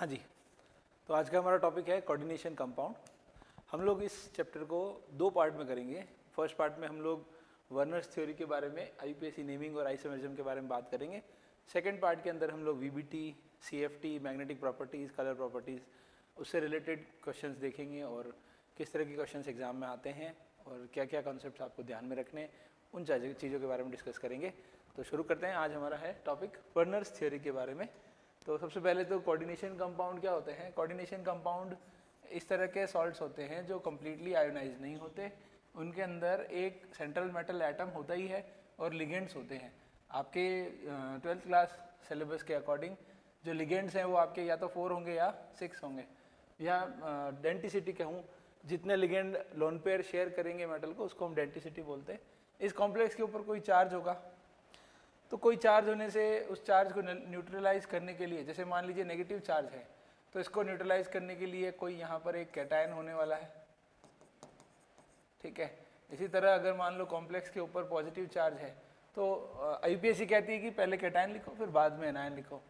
हाँ जी। तो आज का हमारा टॉपिक है कोऑर्डिनेशन कंपाउंड हम लोग इस चैप्टर को दो पार्ट में करेंगे। फ़र्स्ट पार्ट में हम लोग वर्नर्स थ्योरी के बारे में आईपीएससी नेमिंग और आइसोमेरिज्म के बारे में बात करेंगे। सेकेंड पार्ट के अंदर हम लोग VBT CFT magnetic properties colour properties उससे रिलेटेड क्वेश्चंस देखेंगे और किस तरह के क्वेश्चंस एग्ज़ाम में आते हैं और क्या क्या कॉन्सेप्ट आपको ध्यान में रखने उन चीज़ों के बारे में डिस्कस करेंगे। तो शुरू करते हैं। आज हमारा है टॉपिक वर्नर्स थ्योरी के बारे में। तो सबसे पहले तो कोऑर्डिनेशन कंपाउंड क्या होते हैं? कोऑर्डिनेशन कंपाउंड इस तरह के सॉल्ट्स होते हैं जो कम्प्लीटली आयोनाइज नहीं होते। उनके अंदर एक सेंट्रल मेटल एटम होता ही है और लिगेंड्स होते हैं। आपके ट्वेल्थ क्लास सिलेबस के अकॉर्डिंग जो लिगेंड्स हैं वो आपके या तो फोर होंगे या सिक्स होंगे। या डेंटिसिटी कहूँ, जितने लिगेंड लोन पेयर शेयर करेंगे मेटल को, उसको हम डेंटिसिटी बोलते हैं। इस कॉम्प्लेक्स के ऊपर कोई चार्ज होगा? तो कोई चार्ज होने से उस चार्ज को न्यूट्रलाइज करने के लिए, जैसे मान लीजिए नेगेटिव चार्ज है तो इसको न्यूट्रलाइज करने के लिए कोई यहाँ पर एक कैटायन होने वाला है। ठीक है? इसी तरह अगर मान लो कॉम्प्लेक्स के ऊपर पॉजिटिव चार्ज है तो यूपीएससी कहती है कि पहले कैटायन लिखो, फिर बाद में एनायन लिखो।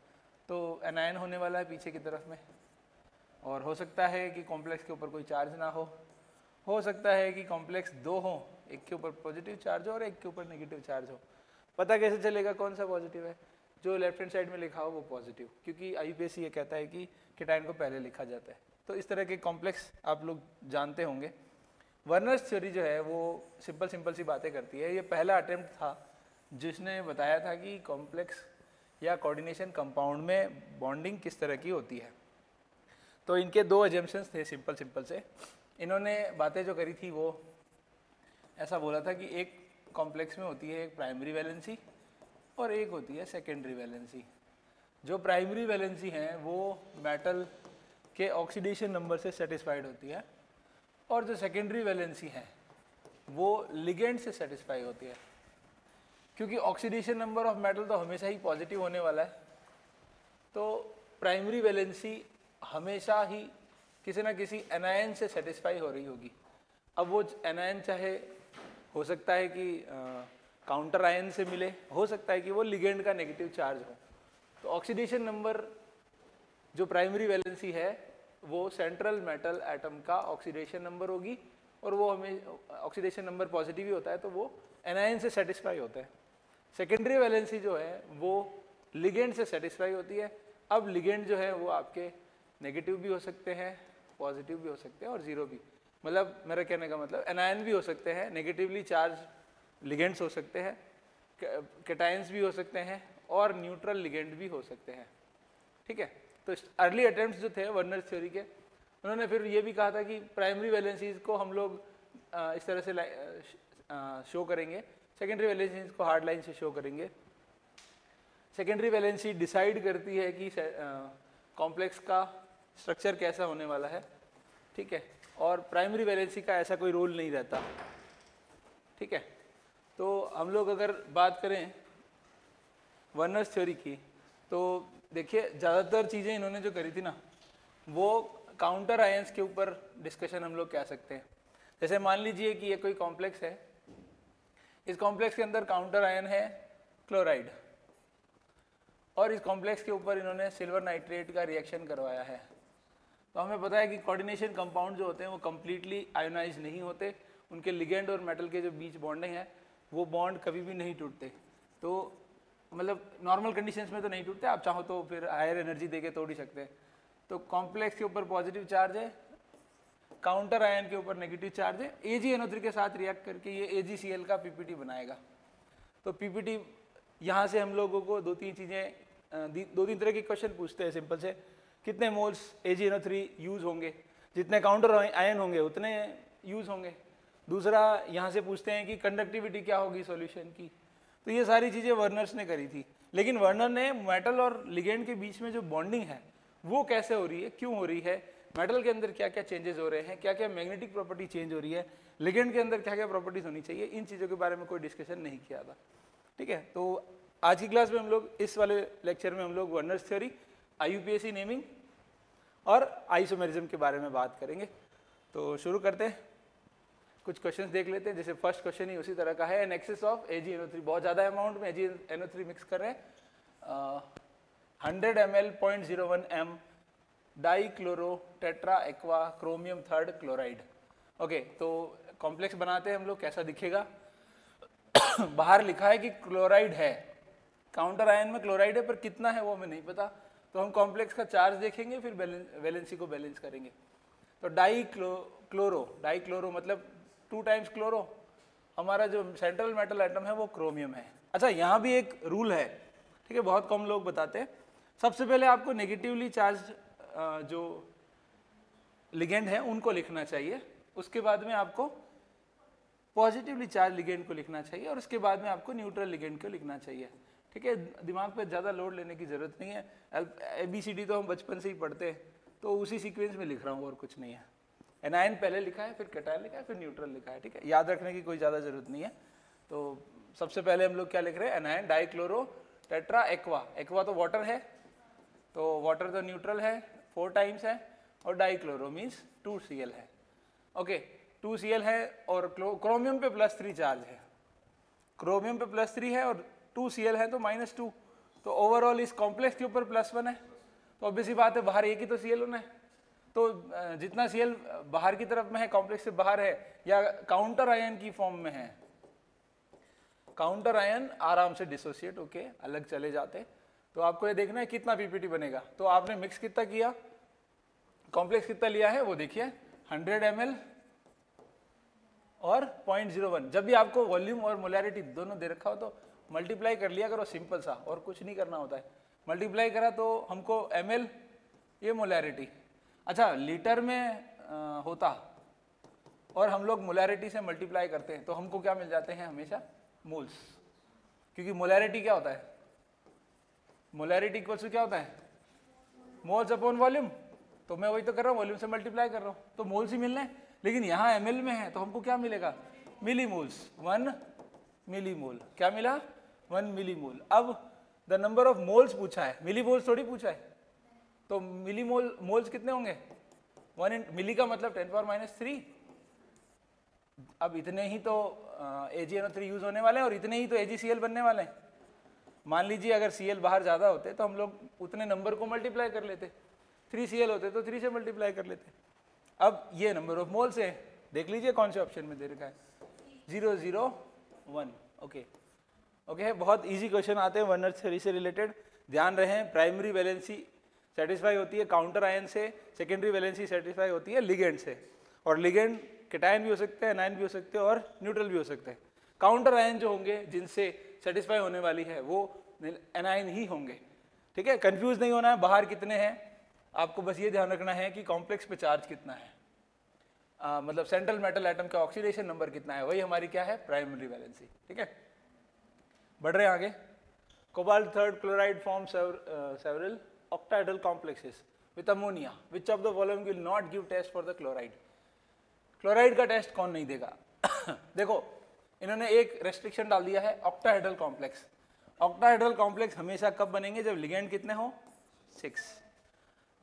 तो एनायन होने वाला है पीछे की तरफ़ में। और हो सकता है कि कॉम्प्लेक्स के ऊपर कोई चार्ज ना हो। हो सकता है कि कॉम्प्लेक्स दो हो, एक के ऊपर पॉजिटिव चार्ज हो और एक के ऊपर नेगेटिव चार्ज हो। पता कैसे चलेगा कौन सा पॉजिटिव है? जो लेफ़्ट हैंड साइड में लिखा हो वो पॉजिटिव क्योंकि आई ये कहता है कि केटाइन को पहले लिखा जाता है। तो इस तरह के कॉम्प्लेक्स आप लोग जानते होंगे। वर्नर्स थ्योरी जो है, वो सिंपल सिंपल सी बातें करती है। ये पहला अटेम्प्ट था, जिसने बताया था कि कॉम्प्लेक्स या कोऑर्डिनेशन कंपाउंड में बॉन्डिंग किस तरह की होती है। तो इनके दो एजम्पन्स थे सिंपल सिंपल से। इन्होंने बातें जो करी थी, वो ऐसा बोला था कि एक कॉम्प्लेक्स में होती है एक प्राइमरी वैलेंसी और एक होती है सेकेंडरी वैलेंसी जो प्राइमरी वैलेंसी हैं, वो मेटल के ऑक्सीडेशन नंबर से सेटिस्फाइड होती है और जो सेकेंडरी वैलेंसी है, वो लिगेंड से सेटिस्फाई होती है। क्योंकि ऑक्सीडेशन नंबर ऑफ़ मेटल तो हमेशा ही पॉजिटिव होने वाला है। तो प्राइमरी वैलेंसी हमेशा ही किसी ना किसी एनायन से सेटिस्फाई हो रही होगी। अब वो एनायन चाहे हो सकता है कि काउंटर आयन से मिले। हो सकता है कि वो लिगेंड का नेगेटिव चार्ज हो। तो ऑक्सीडेशन नंबर जो प्राइमरी वैलेंसी है, वो सेंट्रल मेटल एटम का ऑक्सीडेशन नंबर होगी और वो हमें ऑक्सीडेशन नंबर पॉजिटिव ही होता है तो वो एनायन से सेटिस्फाई होता है। सेकेंडरी वैलेंसी जो है, वो लिगेंड से सेटिस्फाई होती है। अब लिगेंड जो है, वो आपके नेगेटिव भी हो सकते हैं पॉजिटिव भी हो सकते हैं और ज़ीरो भी। मतलब मेरा कहने का मतलब एनायन भी हो सकते हैं नेगेटिवली चार्ज लिगेंड्स हो सकते हैं कैटाइंस भी हो सकते हैं और न्यूट्रल लिगेंड भी हो सकते हैं। ठीक है? तो अर्ली अटेम्प्ट जो थे वर्नर थ्योरी के, उन्होंने फिर ये भी कहा था कि प्राइमरी वैलेंसीज को हम लोग इस तरह से शो करेंगे। सेकेंडरी वैलेंसीज को हार्ड लाइन से शो करेंगे। सेकेंडरी वैलेंसी डिसाइड करती है कि कॉम्प्लेक्स का स्ट्रक्चर कैसा होने वाला है। ठीक है? और प्राइमरी वैलेंसी का ऐसा कोई रोल नहीं रहता। ठीक है? तो हम लोग अगर बात करें वर्नर्स थ्योरी की तो देखिए, ज़्यादातर चीज़ें इन्होंने जो करी थी ना, वो काउंटर आयंस के ऊपर डिस्कशन हम लोग कह सकते हैं। जैसे मान लीजिए कि ये कोई कॉम्प्लेक्स है, इस कॉम्प्लेक्स के अंदर काउंटर आयन है क्लोराइड और इस कॉम्प्लेक्स के ऊपर इन्होंने सिल्वर नाइट्रेट का रिएक्शन करवाया है। तो हमें पता है कि कोऑर्डिनेशन कंपाउंड जो होते हैं वो कम्प्लीटली आयोनाइज नहीं होते। उनके लिगेंड और मेटल के जो बीच बॉन्डिंग है, वो बॉन्ड कभी भी नहीं टूटते। तो मतलब नॉर्मल कंडीशंस में तो नहीं टूटते, आप चाहो तो फिर हायर एनर्जी दे के तोड़ ही सकते हैं। तो कॉम्प्लेक्स के ऊपर पॉजिटिव चार्ज है काउंटर आयन के ऊपर नेगेटिव चार्ज है। ए जी एनोथ्री के साथ रिएक्ट करके ये ए जी सी एल का पीपीटी बनाएगा। तो पीपीटी यहाँ से हम लोगों को दो तीन चीज़ें दो तीन तरह के क्वेश्चन पूछते हैं सिंपल से। कितने मोल्स ए यूज़ होंगे? जितने काउंटर आयन होंगे, उतने यूज़ होंगे। दूसरा, यहाँ से पूछते हैं कि कंडक्टिविटी क्या होगी सॉल्यूशन की? तो ये सारी चीज़ें वर्नर्स ने करी थी। लेकिन वर्नर ने मेटल और लिगेंड के बीच में जो बॉन्डिंग है, वो कैसे हो रही है? क्यों हो रही है? मेटल के अंदर क्या क्या चेंजेस हो रहे हैं? क्या क्या मैग्नेटिक प्रॉपर्टी चेंज हो रही है? लिगेंड के अंदर क्या क्या प्रॉपर्टीज़ होनी चाहिए? इन चीज़ों के बारे में कोई डिस्कशन नहीं किया था। ठीक है? तो आज की क्लास में हम लोग, इस वाले लेक्चर में हम लोग वर्नर्स थ्योरी आई नेमिंग और आइसोमेरिज्म के बारे में बात करेंगे। तो शुरू करते हैं। कुछ क्वेश्चन देख लेते हैं। जैसे फ़र्स्ट क्वेश्चन ही उसी तरह का है। An excess of A G N O three बहुत ज़्यादा अमाउंट में A G N O three mix कर रहे हैं। Hundred M L point zero one M di chloro tetra aqua chromium third chloride okay तो कॉम्प्लेक्स बनाते हैं हम लोग, कैसा दिखेगा? बाहर लिखा है कि क्लोराइड है। काउंटर आयन में क्लोराइड है, पर कितना है वो हमें नहीं पता। तो हम कॉम्प्लेक्स का चार्ज देखेंगे, फिर वैलेंसी को बैलेंस करेंगे। तो di chlo chloro di chloro मतलब टू टाइम्स क्लोरो हमारा जो सेंट्रल मेटल आइटम है, वो क्रोमियम है। अच्छा यहाँ भी एक रूल है। ठीक है, बहुत कम लोग बताते हैं। सबसे पहले आपको नेगेटिवली चार्ज जो लिगेंड है, उनको लिखना चाहिए। उसके बाद में आपको पॉजिटिवली चार्ज लिगेंड को लिखना चाहिए, और उसके बाद में आपको न्यूट्रल लिगेंड को लिखना चाहिए। ठीक है, दिमाग पे ज़्यादा लोड लेने की ज़रूरत नहीं है। ए बी सी डी तो हम बचपन से ही पढ़ते हैं तो उसी सीक्वेंस में लिख रहा हूँ और कुछ नहीं है। एनाइन पहले लिखा है, फिर कटाइन लिखा है, फिर न्यूट्रल लिखा है, ठीक है? याद रखने की कोई ज़्यादा ज़रूरत नहीं है। तो सबसे पहले हम लोग क्या लिख रहे हैं? एनाइन डाइक्लोरो टेट्रा एक्वा एक्वा तो वाटर है तो वाटर तो न्यूट्रल है फोर टाइम्स है, और dichloro means two C L है। ओके टू सी एल है और क्रोमियम पे प्लस थ्री चार्ज है। क्रोमियम पे प्लस थ्री है और टू सी है तो माइनस टू। तो ओवरऑल इस कॉम्प्लेक्स के ऊपर प्लस वन है। तो ऑब्वियसली बात है, बाहर एक ही तो सी होना है। तो जितना सी बाहर की तरफ़ में है कॉम्प्लेक्स से बाहर है, या काउंटर आयन की फॉर्म में है। काउंटर आयन आराम से डिसोसिएट होके अलग चले जाते तो आपको ये देखना है कितना पीपीटी बनेगा। तो आपने मिक्स कितना किया? कॉम्प्लेक्स कितना लिया है, वो देखिए। 100 एम और 0.01 जब भी आपको वॉल्यूम और मोलैरिटी दोनों दे रखा हो तो मल्टीप्लाई कर लिया करो सिंपल सा और कुछ नहीं करना होता है। मल्टीप्लाई करा तो हमको एमएल ये मोलैरिटी अच्छा लीटर में आ, होता और हम लोग मोलैरिटी से मल्टीप्लाई करते हैं तो हमको क्या मिल जाते हैं हमेशा? मोल्स क्योंकि मोलैरिटी क्या होता है? मोलैरिटी इक्वल्स क्या होता है? मोल्स अपॉन वॉल्यूम तो मैं वही तो कर रहा हूँ वॉल्यूम से मल्टीप्लाई कर रहा हूँ। तो मोल्स ही मिलने। लेकिन यहाँ एम में है तो हमको क्या मिलेगा? मिली मोल्स वन मिली मोल क्या मिला? वन मिली मोल अब द नंबर ऑफ़ मोल्स पूछा है। मिली मोल्स थोड़ी पूछा है। तो मिली मोल मोल्स कितने होंगे? वन इन मिली का मतलब टेन पावर माइनस थ्री अब इतने ही तो A G N three use होने वाले हैं और इतने ही तो ए जी सी एल बनने वाले हैं। मान लीजिए अगर सी एल बाहर ज़्यादा होते तो हम लोग उतने नंबर को मल्टीप्लाई कर लेते। थ्री सी एल होते तो थ्री से मल्टीप्लाई कर लेते। अब ये नंबर ऑफ़ मोल्स है। देख लीजिए कौन से ऑप्शन में दे रखा है। Zero zero one okay okay okay, बहुत इजी क्वेश्चन आते हैं वर्नर थ्योरी से रिलेटेड ध्यान रहे प्राइमरी वैलेंसी सेटिस्फाई होती है काउंटर आयन से सेकेंडरी वैलेंसी सेटिस्फाई होती है लिगेंड से. और लिगेंड केटायन भी हो सकते हैं एनायन भी हो सकते हैं और न्यूट्रल भी हो सकते हैं. काउंटर आयन जो होंगे जिनसे सेटिस्फाई होने वाली है वो एनायन ही होंगे. ठीक है कंफ्यूज नहीं होना है बाहर कितने हैं? आपको बस ये ध्यान रखना है कि कॉम्प्लेक्स पे चार्ज कितना है. आ, मतलब सेंट्रल मेटल एटम का ऑक्सीडेशन नंबर कितना है? वही हमारी क्या है? प्राइमरी वैलेंसी ठीक है? बढ़ रहे हैं आगे। Cobalt third chloride form several octahedral complexes with ammonia, which of the following will not give test for the chloride? Chloride का टेस्ट कौन नहीं देगा? देखो, इन्होंने एक रेस्ट्रिक्शन डाल दिया है ऑक्टाहेड्रल कॉम्प्लेक्स ऑक्टाहेड्रल कॉम्प्लेक्स हमेशा कब बनेंगे? जब लिगेंड कितने हो? सिक्स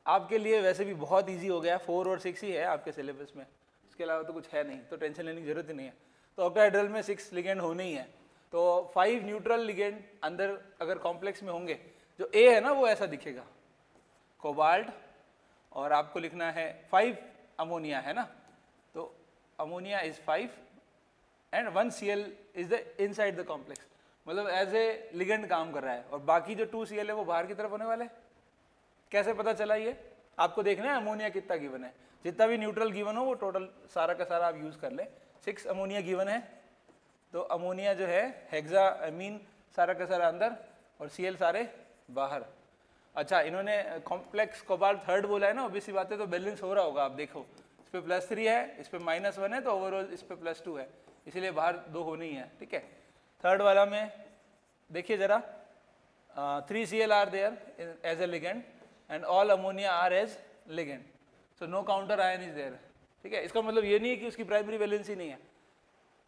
आपके लिए वैसे भी बहुत इजी हो गया फोर और सिक्स ही है आपके सिलेबस में। इसके अलावा तो कुछ है नहीं तो टेंशन लेने की ज़रूरत ही नहीं है। तो ऑक्टाहेड्रल में सिक्स लिगेंड होने ही है। तो फाइव न्यूट्रल लिगेंड अंदर अगर कॉम्प्लेक्स में होंगे, जो ए है ना, वो ऐसा दिखेगा। कोबाल्ट और आपको लिखना है फाइव अमोनिया है ना? तो ammonia is five and one C L is the inside the complex मतलब एज ए लिगेंड काम कर रहा है, और बाकी जो टू सी एल है, वो बाहर की तरफ़ होने वाले कैसे पता चला ये? आपको देखना है अमोनिया कितना गिवन है। जितना भी न्यूट्रल गिवन हो, वो टोटल सारा का सारा आप यूज़ कर लें। सिक्स अमोनिया गिवन है तो अमोनिया जो है, हेक्सा, अमीन, सारा का सारा अंदर और सी सारे बाहर। अच्छा इन्होंने कॉम्प्लेक्स कोबाल थर्ड बोला है ना ओबीसी बात है तो बैलेंस हो रहा होगा, आप देखो। इस पर प्लस थ्री है, इस पर माइनस वन है तो ओवरऑल इस पर प्लस टू है। इसीलिए बाहर दो होनी ही है, ठीक है? थर्ड वाला में, देखिए जरा three C L are there as a ligand and all ammonia are as ligand so no counter ion is there ठीक है? इसका मतलब ये नहीं है कि उसकी प्राइमरी वैलेंसी नहीं है।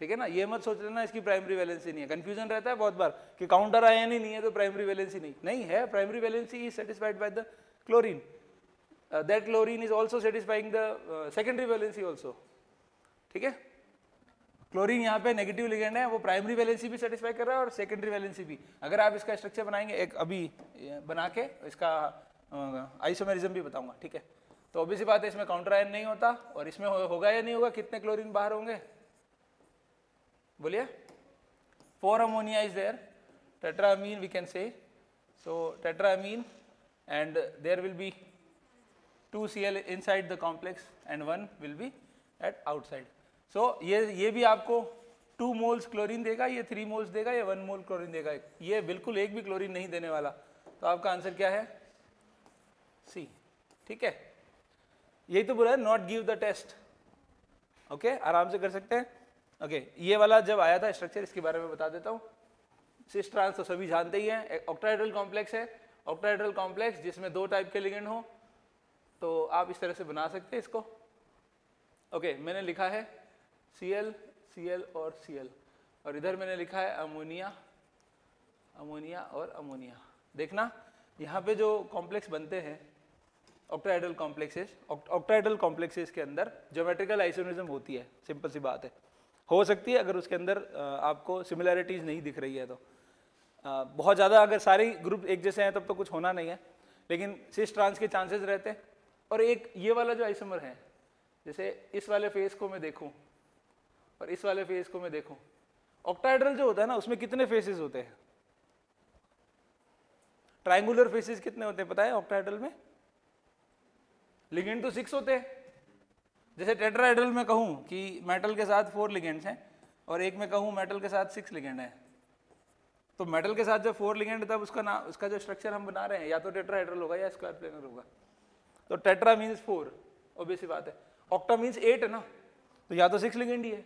ठीक है ना? ये मत सोच लेना इसकी प्राइमरी वैलेंसी नहीं है। कंफ्यूजन रहता है बहुत बार कि काउंटर आयन ही नहीं है तो प्राइमरी वैलेंसी नहीं। नहीं है primary valency is satisfied by the chlorine that chlorine is also satisfying the secondary valency also ठीक है? क्लोरीन यहाँ पे नेगेटिव लिगेंड है वो प्राइमरी वैलेंसी भी सेटिस्फाई कर रहा है और सेकेंडरी वैलेंसी भी। अगर आप इसका स्ट्रक्चर बनाएँगे एक अभी बना के इसका आइसोमेरिज्म भी बताऊँगा ठीक है? तो ऑब्वियसली बात है इसमें काउंटर आयन नहीं होता और इसमें हो, होगा या नहीं होगा कितने क्लोरीन बाहर होंगे? बोलिए? Four ammonia is there tetrammine we can say so tetrammine and there will be two C L inside the complex and one will be at outside so ये ये भी आपको टू मोल्स क्लोरीन देगा, ये three moles देगा, या one mole chlorine देगा। ये बिल्कुल एक भी क्लोरीन नहीं देने वाला। तो आपका आंसर क्या है? सी ठीक है? यही तो बोला not give the test okay आराम से कर सकते हैं? ओके okay, ये वाला जब आया था स्ट्रक्चर इसके बारे में बता देता हूँ। सिस ट्रांस तो सभी जानते ही हैं। ऑक्टाइड्रल कॉम्प्लेक्स है। ऑक्टाइड्रल कॉम्प्लेक्स जिसमें दो टाइप के लिगेंड हो। तो आप इस तरह से बना सकते हैं इसको। ओके okay, मैंने लिखा है सी एल सी एल और सी एल और इधर मैंने लिखा है अमोनिया अमोनिया और अमोनिया देखना यहाँ पे जो कॉम्प्लेक्स बनते हैं ऑक्टाइडल कॉम्प्लेक्सेस ऑक्टाइडल कॉम्प्लेक्सेस के अंदर ज्योमेट्रिकल आइसोनिज्म होती है। सिंपल सी बात है। हो सकती है अगर उसके अंदर आपको सिमिलैरिटीज़ नहीं दिख रही है तो। बहुत ज़्यादा अगर सारे ग्रुप एक जैसे हैं, तब तो कुछ होना नहीं है। लेकिन सिस ट्रांस के चांसेस रहते हैं। और एक ये वाला जो आइसमर है, जैसे इस वाले फेस को मैं देखूँ, और इस वाले फेस को मैं देखूँ ऑक्टाइड्रल जो होता है ना, उसमें कितने फेसेस होते हैं? ट्राइंगुलर फेसेस कितने होते हैं पता है ऑक्टाइड्रल में? लिगेंड तो सिक्स होते हैं। जैसे टेट्राइड्रल में कहूँ कि मेटल के साथ फोर लिगेंड्स हैं और एक में कहूँ मेटल के साथ सिक्स लिगेंड हैं। तो मेटल के साथ जब फोर लिगेंड तब उसका नाम उसका जो स्ट्रक्चर हम बना रहे हैं, या तो टेट्राहाइड्रल होगा या स्क्वायर प्लेनर होगा। तो टेट्रा मीन्स फोर ऑब्वियसली बात है। ऑक्टा मीन्स एट है ना तो या तो सिक्स लिगेंड ही है।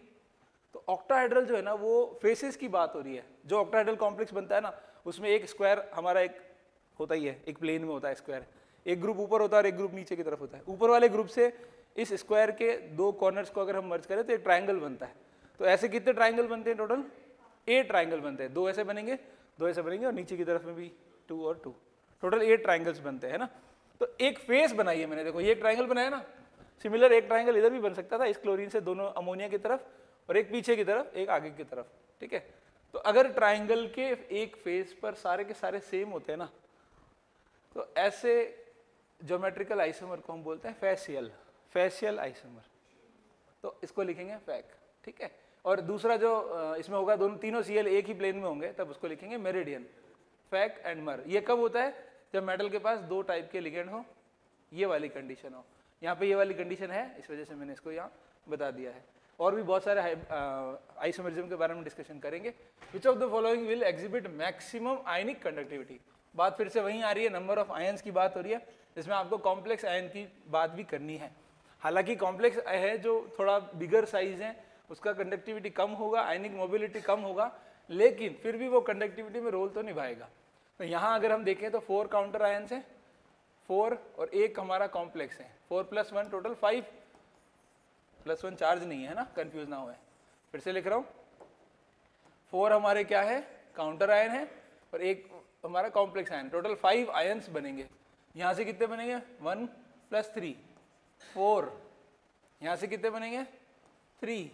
तो ऑक्टाहाइड्रल जो है ना, वो फेसेस की बात हो रही है। जो ऑक्टाहाइड्रल कॉम्प्लेक्स बनता है ना, उसमें एक स्क्वायर हमारा एक होता ही है, एक प्लेन में होता है स्क्वायर एक ग्रुप ऊपर होता है और एक ग्रुप नीचे की तरफ़ होता है। ऊपर वाले ग्रुप से इस स्क्वायर के दो कॉर्नर्स को अगर हम मर्ज करें तो एक ट्राइंगल बनता है। तो ऐसे कितने ट्राइंगल बनते हैं टोटल एट ट्राइंगल बनते हैं। दो ऐसे बनेंगे, दो ऐसे बनेंगे और नीचे की तरफ़ में भी टू और टू टोटल एट ट्राइंगल्स बनते हैं ना? तो एक फेस बनाई है मैंने। देखो, ये ट्राइंगल बनाया ना। सिमिलर एक ट्राइंगल इधर भी बन सकता था, इस क्लोरीन से दोनों अमोनिया की तरफ़ और एक पीछे की तरफ़, एक आगे की तरफ़, ठीक है? तो अगर ट्राइंगल के एक फेस पर सारे के सारे सेम होते हैं ना तो ऐसे ज्योमेट्रिकल आइसोमर को हम बोलते हैं फैसियल फैसियल आइसोमर तो इसको लिखेंगे फैक ठीक है? और दूसरा जो इसमें होगा, दोनों, तीनों सीएल एक ही प्लेन में होंगे, तब उसको लिखेंगे मेरिडियन फैक एंड मर ये कब होता है? जब मेटल के पास दो टाइप के लिगेंड हो, ये वाली कंडीशन हो। यहाँ पे ये वाली कंडीशन है, इस वजह से मैंने इसको यहाँ बता दिया है। और भी बहुत सारे आइसोमरिज्म के बारे में डिस्कशन करेंगे। Which of the following will exhibit maximum ionic conductivity बात फिर से वहीं आ रही है नंबर ऑफ़ आयन्स की बात हो रही है, जिसमें आपको कॉम्प्लेक्स आयन की बात भी करनी है। हालाँकि कॉम्प्लेक्स है जो थोड़ा बिगर साइज़ है, उसका कंडक्टिविटी कम होगा आयनिक मोबिलिटी कम होगा, लेकिन फिर भी वो कंडक्टिविटी में रोल तो निभाएगा। तो यहाँ अगर हम देखें तो फोर काउंटर आयन्स हैं फोर और एक हमारा कॉम्प्लेक्स है। Four plus one total five plus one charge नहीं है ना कंफ्यूज ना हुए। फिर से लिख रहा हूँ। फोर हमारे क्या है? काउंटर आयन है और एक हमारा complex ion total five ions बनेंगे। यहाँ से कितने बनेंगे? One plus three four. यहाँ से कितने बनेंगे? थ्री।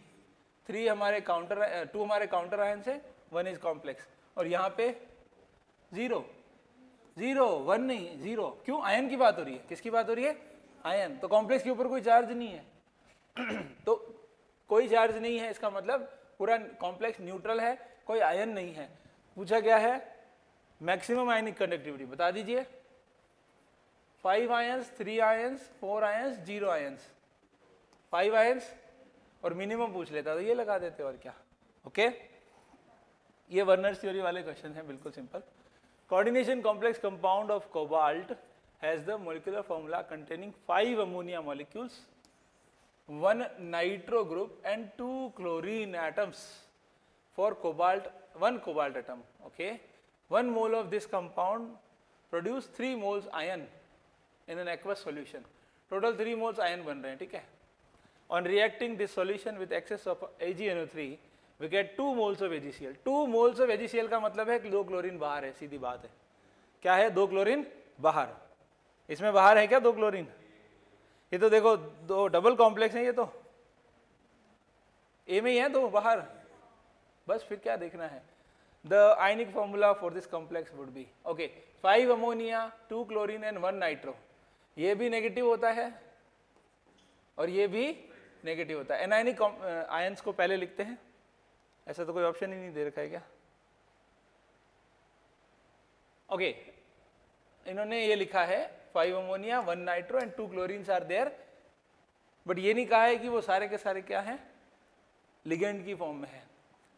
थ्री हमारे काउंटर टू हमारे काउंटर आयन से वन इज़ कॉम्प्लेक्स और यहाँ पे ज़ीरो ज़ीरो वन नहीं ज़ीरो क्यों? आयन की बात हो रही है। किसकी बात हो रही है? आयन तो कॉम्प्लेक्स के ऊपर कोई चार्ज नहीं है। तो कोई चार्ज नहीं है, इसका मतलब पूरा कॉम्प्लेक्स न्यूट्रल है, कोई आयन नहीं है। पूछा गया है मैक्सिमम आयनिक कंडक्टिविटी बता दीजिए। Five ions three ions four ions zero ions five ions और मिनिमम पूछ लेता तो ये लगा देते और क्या? ओके? okay? ये वर्नर थ्योरी वाले क्वेश्चन है, बिल्कुल simple coordination complex compound of cobalt has the molecular formula containing five ammonia molecules one nitro group and two chlorine atoms for cobalt one cobalt atom okay one mole of this compound produce three moles ion in an aqueous solution total three moles ion ban rahe hain theek hai On reacting this solution with excess of AgNO3, we get two moles of AgCl. Two moles of AgCl का मतलब है कि दो chlorine बाहर है सीधी बात है क्या है दो क्लोरीन बाहर इसमें बाहर है क्या दो क्लोरीन ये तो देखो दो डबल कॉम्प्लेक्स है ये तो ए में ही है दो बाहर बस फिर क्या देखना है the ionic formula for this complex would be okay 5 ammonia 2 chlorine and 1 nitro ये भी नेगेटिव होता है और ये भी नेगेटिव होता है। एनाइनिक आयंस को पहले लिखते हैं। ऐसा तो कोई ऑप्शन ही नहीं दे रखा है क्या? ओके इन्होंने ये लिखा है five ammonia one nitro and two chlorine are there but ये नहीं कहा है कि वो सारे के सारे क्या हैं? लिगेंड की फॉर्म में है।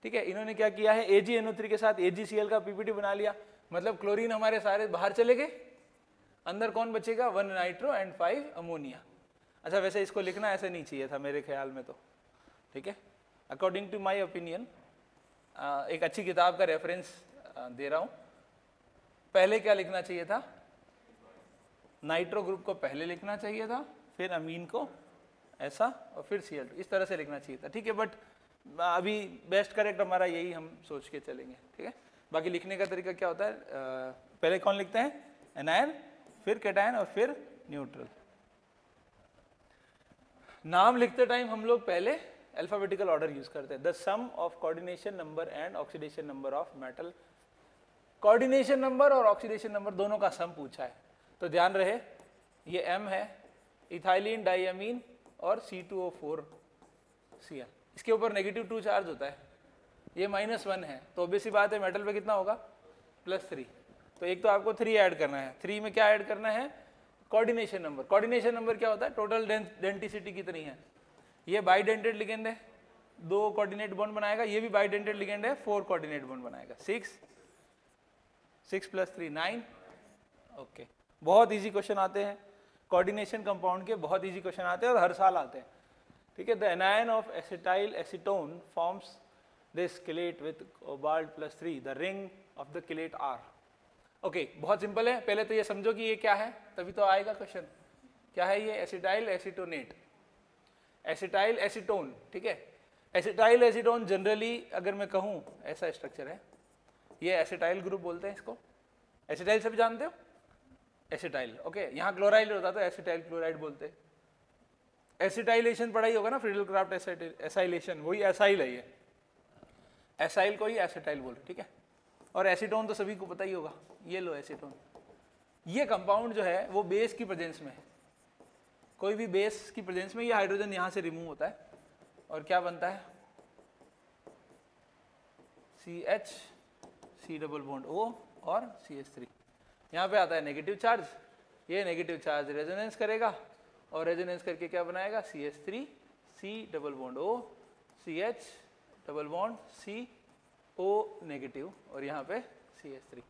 ठीक है, इन्होंने क्या किया है? एजी थ्री के साथ एजीसीएल का पीपीटी बना लिया। मतलब क्लोरीन हमारे सारे बाहर चले गए। अंदर कौन बचेगा? One nitro and five ammonia. अच्छा वैसे इसको लिखना ऐसे नहीं चाहिए था मेरे ख्याल में तो। ठीक है? अकॉर्डिंग टू माई ओपिनियन एक अच्छी किताब का रेफरेंस दे रहा हूँ। पहले क्या लिखना चाहिए था? नाइट्रो ग्रुप को पहले लिखना चाहिए था फिर अमीन को ऐसा और फिर सी इस तरह से लिखना चाहिए था। ठीक है बट अभी बेस्ट करेक्ट हमारा यही हम सोच के चलेंगे। ठीक है? बाकी लिखने का तरीका क्या होता है? आ, पहले कौन लिखते हैं? एनायन फिर कैटायन और फिर न्यूट्रल। नाम लिखते टाइम हम लोग पहले अल्फाबेटिकल ऑर्डर यूज़ करते हैं। The sum of coordination number and oxidation number of metal coordination number और ऑक्सीडेशन नंबर दोनों का सम पूछा है। तो ध्यान रहे, ये M है इथाइलिन डाइमीन और C2O4 Cl इसके ऊपर नेगेटिव टू चार्ज होता है। ये माइनस वन है। तो ऑब्वियसली बात है मेटल पे कितना होगा? प्लस थ्री तो एक तो आपको थ्री ऐड करना है। थ्री में क्या ऐड करना है? कोऑर्डिनेशन नंबर कोऑर्डिनेशन नंबर क्या होता है? टोटल डेंटिसिटी कितनी है? ये बाइडेंटेड लिगेंड है। दो कोऑर्डिनेट बॉन्ड बनाएगा। ये भी बाइडेंटेड लिगेंड है। फोर कोऑर्डिनेट बॉन्ड बनाएगा। Six six plus three nine okay बहुत इजी क्वेश्चन आते हैं। कोऑर्डिनेशन कंपाउंड के बहुत इजी क्वेश्चन आते हैं और हर साल आते हैं। ठीक है? The anion of acetyl acetone forms this chelate with cobalt plus three the ring of the chelate are okay okay, बहुत सिंपल है। पहले तो ये समझो कि ये क्या है तभी तो आएगा क्वेश्चन क्या है ये? एसिटाइल एसिटोनेट एसिटाइल एसिटोन ठीक है? एसिटाइल एसिटोन जनरली अगर मैं कहूँ ऐसा स्ट्रक्चर है। ये एसिटाइल ग्रुप बोलते हैं इसको। एसिटाइल सब जानते हो? एसिटाइल ओके यहाँ क्लोराइड होता तो एसिटाइल क्लोराइड बोलते एसिटाइलेशन पढ़ाई होगा ना फ्रीडल क्राफ्ट एसाइलेशन वही एसाइल है ये। एसाइल को ही एसिटाइल बोलते ठीक है? और एसिटोन तो सभी को पता ही होगा। ये लो एसिटोन ये कंपाउंड जो है, वो बेस की प्रेजेंस में है। कोई भी बेस की प्रेजेंस में ये हाइड्रोजन यहाँ से रिमूव होता है। और क्या बनता है? C H C double bond O और सी एच थ्री यहाँ पर आता है नेगेटिव चार्ज ये नेगेटिव चार्ज रेजोनेंस करेगा और रेजोनेंस करके क्या बनाएगा? C H three C double bond O C H double bond C O negative और यहाँ पे सी एस थ्री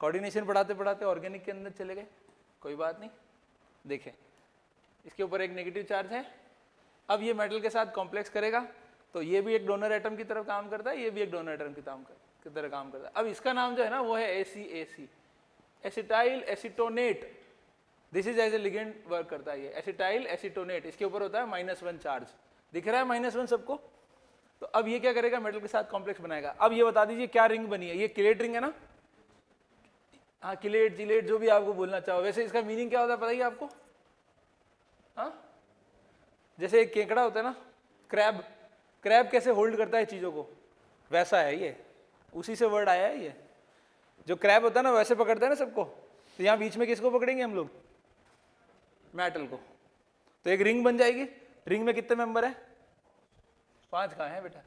कोऑर्डिनेशन पढ़ाते पढ़ाते ऑर्गेनिक के अंदर चले गए। कोई बात नहीं। देखें। इसके ऊपर एक नेगेटिव चार्ज है। अब ये मेटल के साथ कॉम्प्लेक्स करेगा तो ये भी एक डोनर एटम की तरफ़ काम करता है, ये भी एक डोनर एटम की है की तरह काम करता है। अब इसका नाम जो है ना, वो है A C A C acetyl acetonate this is as a ligand work करता है ये। एसिटाइल एसिटोनेट इसके ऊपर होता है माइनस वन चार्ज दिख रहा है माइनस वन सबको? तो अब ये क्या करेगा? मेटल के साथ कॉम्प्लेक्स बनाएगा। अब ये बता दीजिए, क्या रिंग बनी है? ये किलेट रिंग है ना? हाँ किलेट जिलेट जो भी आपको बोलना चाहो। वैसे इसका मीनिंग क्या होता है बताइए आपको? हाँ? जैसे एक केकड़ा होता है ना क्रैब क्रैब कैसे होल्ड करता है चीज़ों को? वैसा है ये। उसी से वर्ड आया है ये। जो क्रैब होता है ना, वैसे पकड़ता है ना सबको। तो यहाँ बीच में किसको पकड़ेंगे हम लोग? मेटल को। तो एक रिंग बन जाएगी। रिंग में कितने मेंबर है? पाँच कहाँ है बेटा?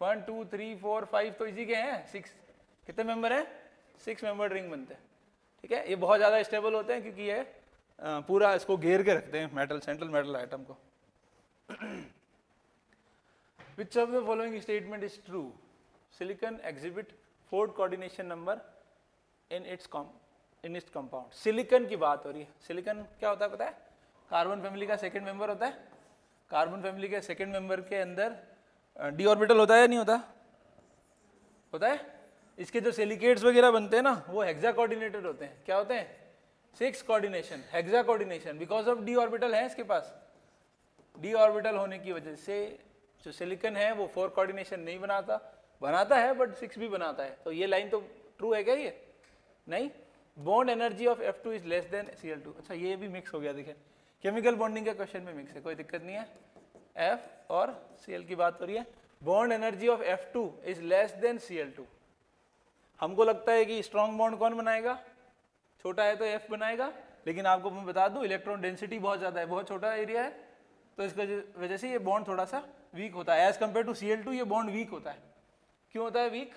One two three four five तो इसी के हैं? सिक्स कितने मेंबर है? सिक्स मेंबर रिंग बनते हैं। ठीक है? ये बहुत ज़्यादा स्टेबल होते हैं क्योंकि ये पूरा इसको घेर के रखते हैं मेटल सेंट्रल मेटल आइटम को। Which of the following statement is true silicon exhibit Ford coordination number in its com, in its compound. Silicon की बात हो रही है। सिलिकन क्या होता है पता है? कार्बन फैमिली का सेकेंड मेंबर होता है। कार्बन फैमिली के सेकेंड मेंबर के अंदर डी ऑर्बिटल होता है या नहीं होता? होता है? इसके जो सिलिकेट्स वगैरह बनते हैं ना, वो हेक्सा कोऑर्डिनेटेड होते हैं। क्या होते हैं? Six coordination, hexa coordination. Because of D orbital है इसके पास। डी ऑर्बिटल होने की वजह से जो सिलिकन है, वो फोर कोऑर्डिनेशन नहीं बनाता। बनाता है बट सिक्स भी बनाता है। तो ये लाइन तो ट्रू है क्या ये? नहीं? Bond energy of F two is less than C L two अच्छा ये भी मिक्स हो गया देखिए केमिकल बॉन्डिंग के क्वेश्चन में मिक्स है, कोई दिक्कत नहीं है। एफ़ और एल की बात हो रही है। Bond energy of F two is less than C L two हमको लगता है कि स्ट्रॉन्ग बॉन्ड कौन बनाएगा? छोटा है तो एफ़ बनाएगा। लेकिन आपको मैं बता दूँ इलेक्ट्रॉन डेंसिटी बहुत ज़्यादा है, बहुत छोटा एरिया है। तो इसकी वजह से ये बॉन्ड थोड़ा सा वीक होता है। एज कंपेयर टू सी ये बॉन्ड वीक होता है। क्यों होता है वीक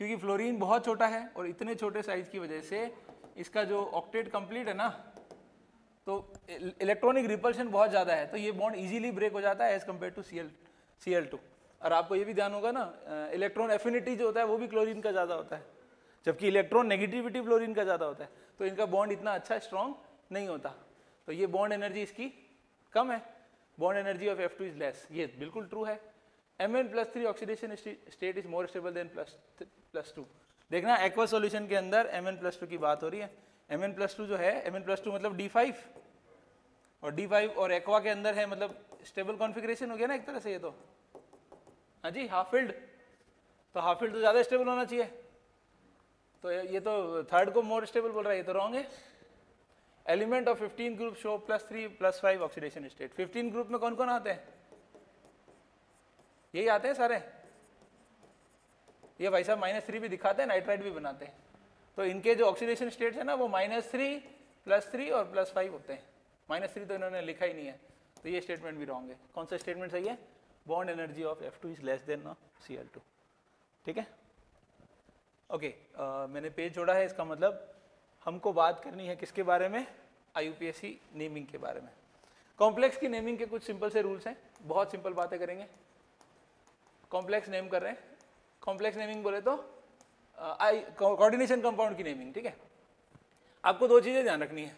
क्योंकि फ्लोरीन बहुत छोटा है और इतने छोटे साइज़ की वजह से इसका जो ऑक्टेट कंप्लीट है ना तो इलेक्ट्रॉनिक रिपल्शन बहुत ज़्यादा है तो ये बॉन्ड इजीली ब्रेक हो जाता है as compare to C L C L two और आपको ये भी ध्यान होगा ना इलेक्ट्रॉन एफिनिटी जो होता है, वो भी क्लोरीन का ज़्यादा होता है, जबकि इलेक्ट्रॉन नेगेटिविटी फ्लोरीन का ज़्यादा होता है तो इनका बॉन्ड इतना अच्छा स्ट्रॉन्ग नहीं होता। तो ये बॉन्ड एनर्जी इसकी कम है bond energy of F two is less ये बिल्कुल ट्रू है। M N plus three oxidation state is more stable than plus plus two देखना एक्वा सोल्यूशन के अंदर एम एन प्लस टू की बात हो रही है। एम एन प्लस टू जो है एम एन प्लस टू मतलब डी फाइव और डी फाइव और एक्वा के अंदर है मतलब स्टेबल कॉन्फ़िगरेशन हो गया ना एक तरह से ये तो। हाँ जी हाफ़ फ़ील्ड तो हाफ़ फ़ील्ड तो ज़्यादा स्टेबल होना चाहिए। तो ये तो थर्ड को मोर स्टेबल बोल रहा है, ये तो रॉन्ग है। Element of 15 group show plus three plus five oxidation state 15 group में कौन कौन आते हैं? यही आते हैं सारे। ये भाई साहब माइनस थ्री भी दिखाते हैं नाइट्राइड भी बनाते हैं। तो इनके जो ऑक्सीडेशन स्टेट्स है ना, वो माइनस थ्री प्लस थ्री और प्लस फाइव होते हैं। माइनस थ्री तो इन्होंने लिखा ही नहीं है। तो ये स्टेटमेंट भी रॉन्ग है। कौन सा स्टेटमेंट सही है? Bond energy of F two is less than C L two ठीक है? ओके मैंने पेज जोड़ा है, इसका मतलब हमको बात करनी है किसके बारे में? आई नेमिंग के बारे में। कॉम्प्लेक्स की नेमिंग के कुछ सिंपल से रूल्स हैं। बहुत सिंपल बातें करेंगे। कॉम्प्लेक्स नेम कर रहे हैं। कॉम्प्लेक्स नेमिंग बोले तो आई कोऑर्डिनेशन कंपाउंड की नेमिंग ठीक है? आपको दो चीज़ें ध्यान रखनी है।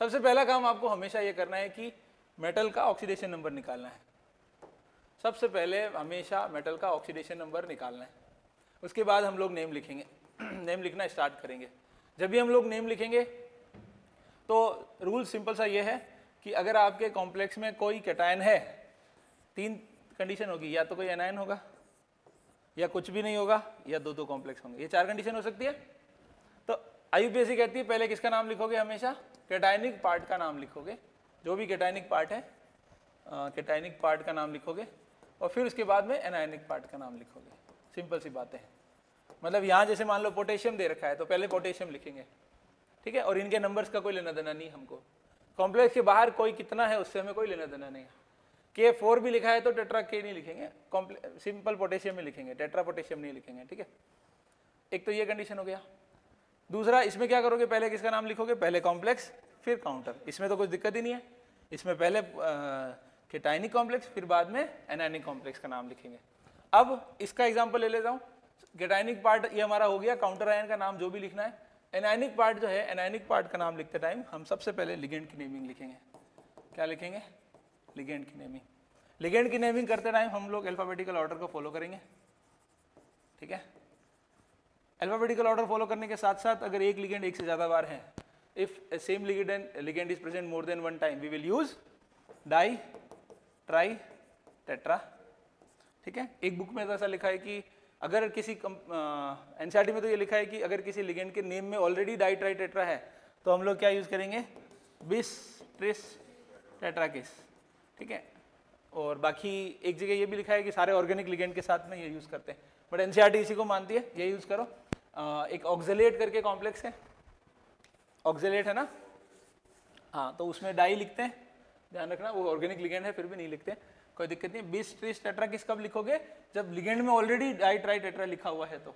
सबसे पहला काम आपको हमेशा ये करना है कि मेटल का ऑक्सीडेशन नंबर निकालना है। सबसे पहले हमेशा मेटल का ऑक्सीडेशन नंबर निकालना है। उसके बाद हम लोग नेम लिखेंगे। नेम लिखना स्टार्ट करेंगे। जब भी हम लोग नेम लिखेंगे तो रूल सिंपल सा ये है कि अगर आपके कॉम्प्लेक्स में कोई कैटायन है, तीन कंडीशन होगी, या तो कोई एनायन होगा या कुछ भी नहीं होगा, या दो दो कॉम्प्लेक्स होंगे। ये चार कंडीशन हो सकती है। तो आईयूपीएससी कहती है, पहले किसका नाम लिखोगे हमेशा? कैटाइनिक पार्ट का नाम लिखोगे। जो भी कैटाइनिक पार्ट है कैटाइनिक पार्ट का नाम लिखोगे। और फिर उसके बाद में एनायनिक पार्ट का नाम लिखोगे। सिंपल सी बात है। मतलब यहाँ जैसे मान लो पोटेशियम दे रखा है तो पहले पोटेशियम लिखेंगे। ठीक है? और इनके नंबर्स का कोई लेना देना नहीं हमको। कॉम्प्लेक्स के बाहर कोई कितना है, उससे हमें कोई लेना देना नहीं। के फोर भी लिखा है तो टेट्रा के नहीं लिखेंगे। सिंपल पोटेशियम में लिखेंगे, टेट्रा पोटेशियम नहीं लिखेंगे, ठीक है? एक तो ये कंडीशन हो गया। दूसरा, इसमें क्या करोगे? पहले किसका नाम लिखोगे? पहले कॉम्प्लेक्स फिर काउंटर इसमें तो कुछ दिक्कत ही नहीं है। इसमें पहले केटाइनिक कॉम्प्लेक्स फिर बाद में एनाइनिक कॉम्प्लेक्स का नाम लिखेंगे। अब इसका एग्ज़ाम्पल ले लेता हूँ। केटाइनिक पार्ट ये हमारा हो गया काउंटर आयन का नाम जो भी लिखना है। एनाइनिक पार्ट जो है एनाइनिक पार्ट का नाम लिखते टाइम हम सबसे पहले लिगेंड की नेमिंग लिखेंगे। क्या लिखेंगे? लिगेंड की नेमिंग लिगेंड की नेमिंग करते टाइम हम लोग अल्फ़ाबेटिकल ऑर्डर को फॉलो करेंगे ठीक है अल्फ़ाबेटिकल ऑर्डर फॉलो करने के साथ साथ अगर एक लिगेंड एक से ज़्यादा बार है if same ligand ligand is present more than one time we will use di tri tetra ठीक है एक बुक में ऐसा लिखा है कि अगर किसी एनसीईआरटी में तो ये लिखा है कि अगर किसी लिगेंड के नेम में ऑलरेडी डाई ट्राई टेट्रा है तो हम लोग क्या यूज़ करेंगे बिस ट्रिस टेट्राकिस ठीक है? और बाकी एक जगह ये भी लिखा है कि सारे ऑर्गेनिक लिगेंड के साथ में ये यूज़ करते हैं। बट एनसीईआरटी इसी को मानती है ये यूज़ करो। आ, एक ऑक्जेलेट करके कॉम्प्लेक्स है। ऑक्जेलेट है ना? हाँ तो उसमें डाई लिखते हैं। ध्यान रखना वो ऑर्गेनिक लिगेंड है फिर भी नहीं लिखते। कोई दिक्कत नहीं। बीस ट्रीस टेट्रा किस कब लिखोगे? जब लिगेंड में ऑलरेडी डाई ट्राई टेट्रा लिखा हुआ है तो।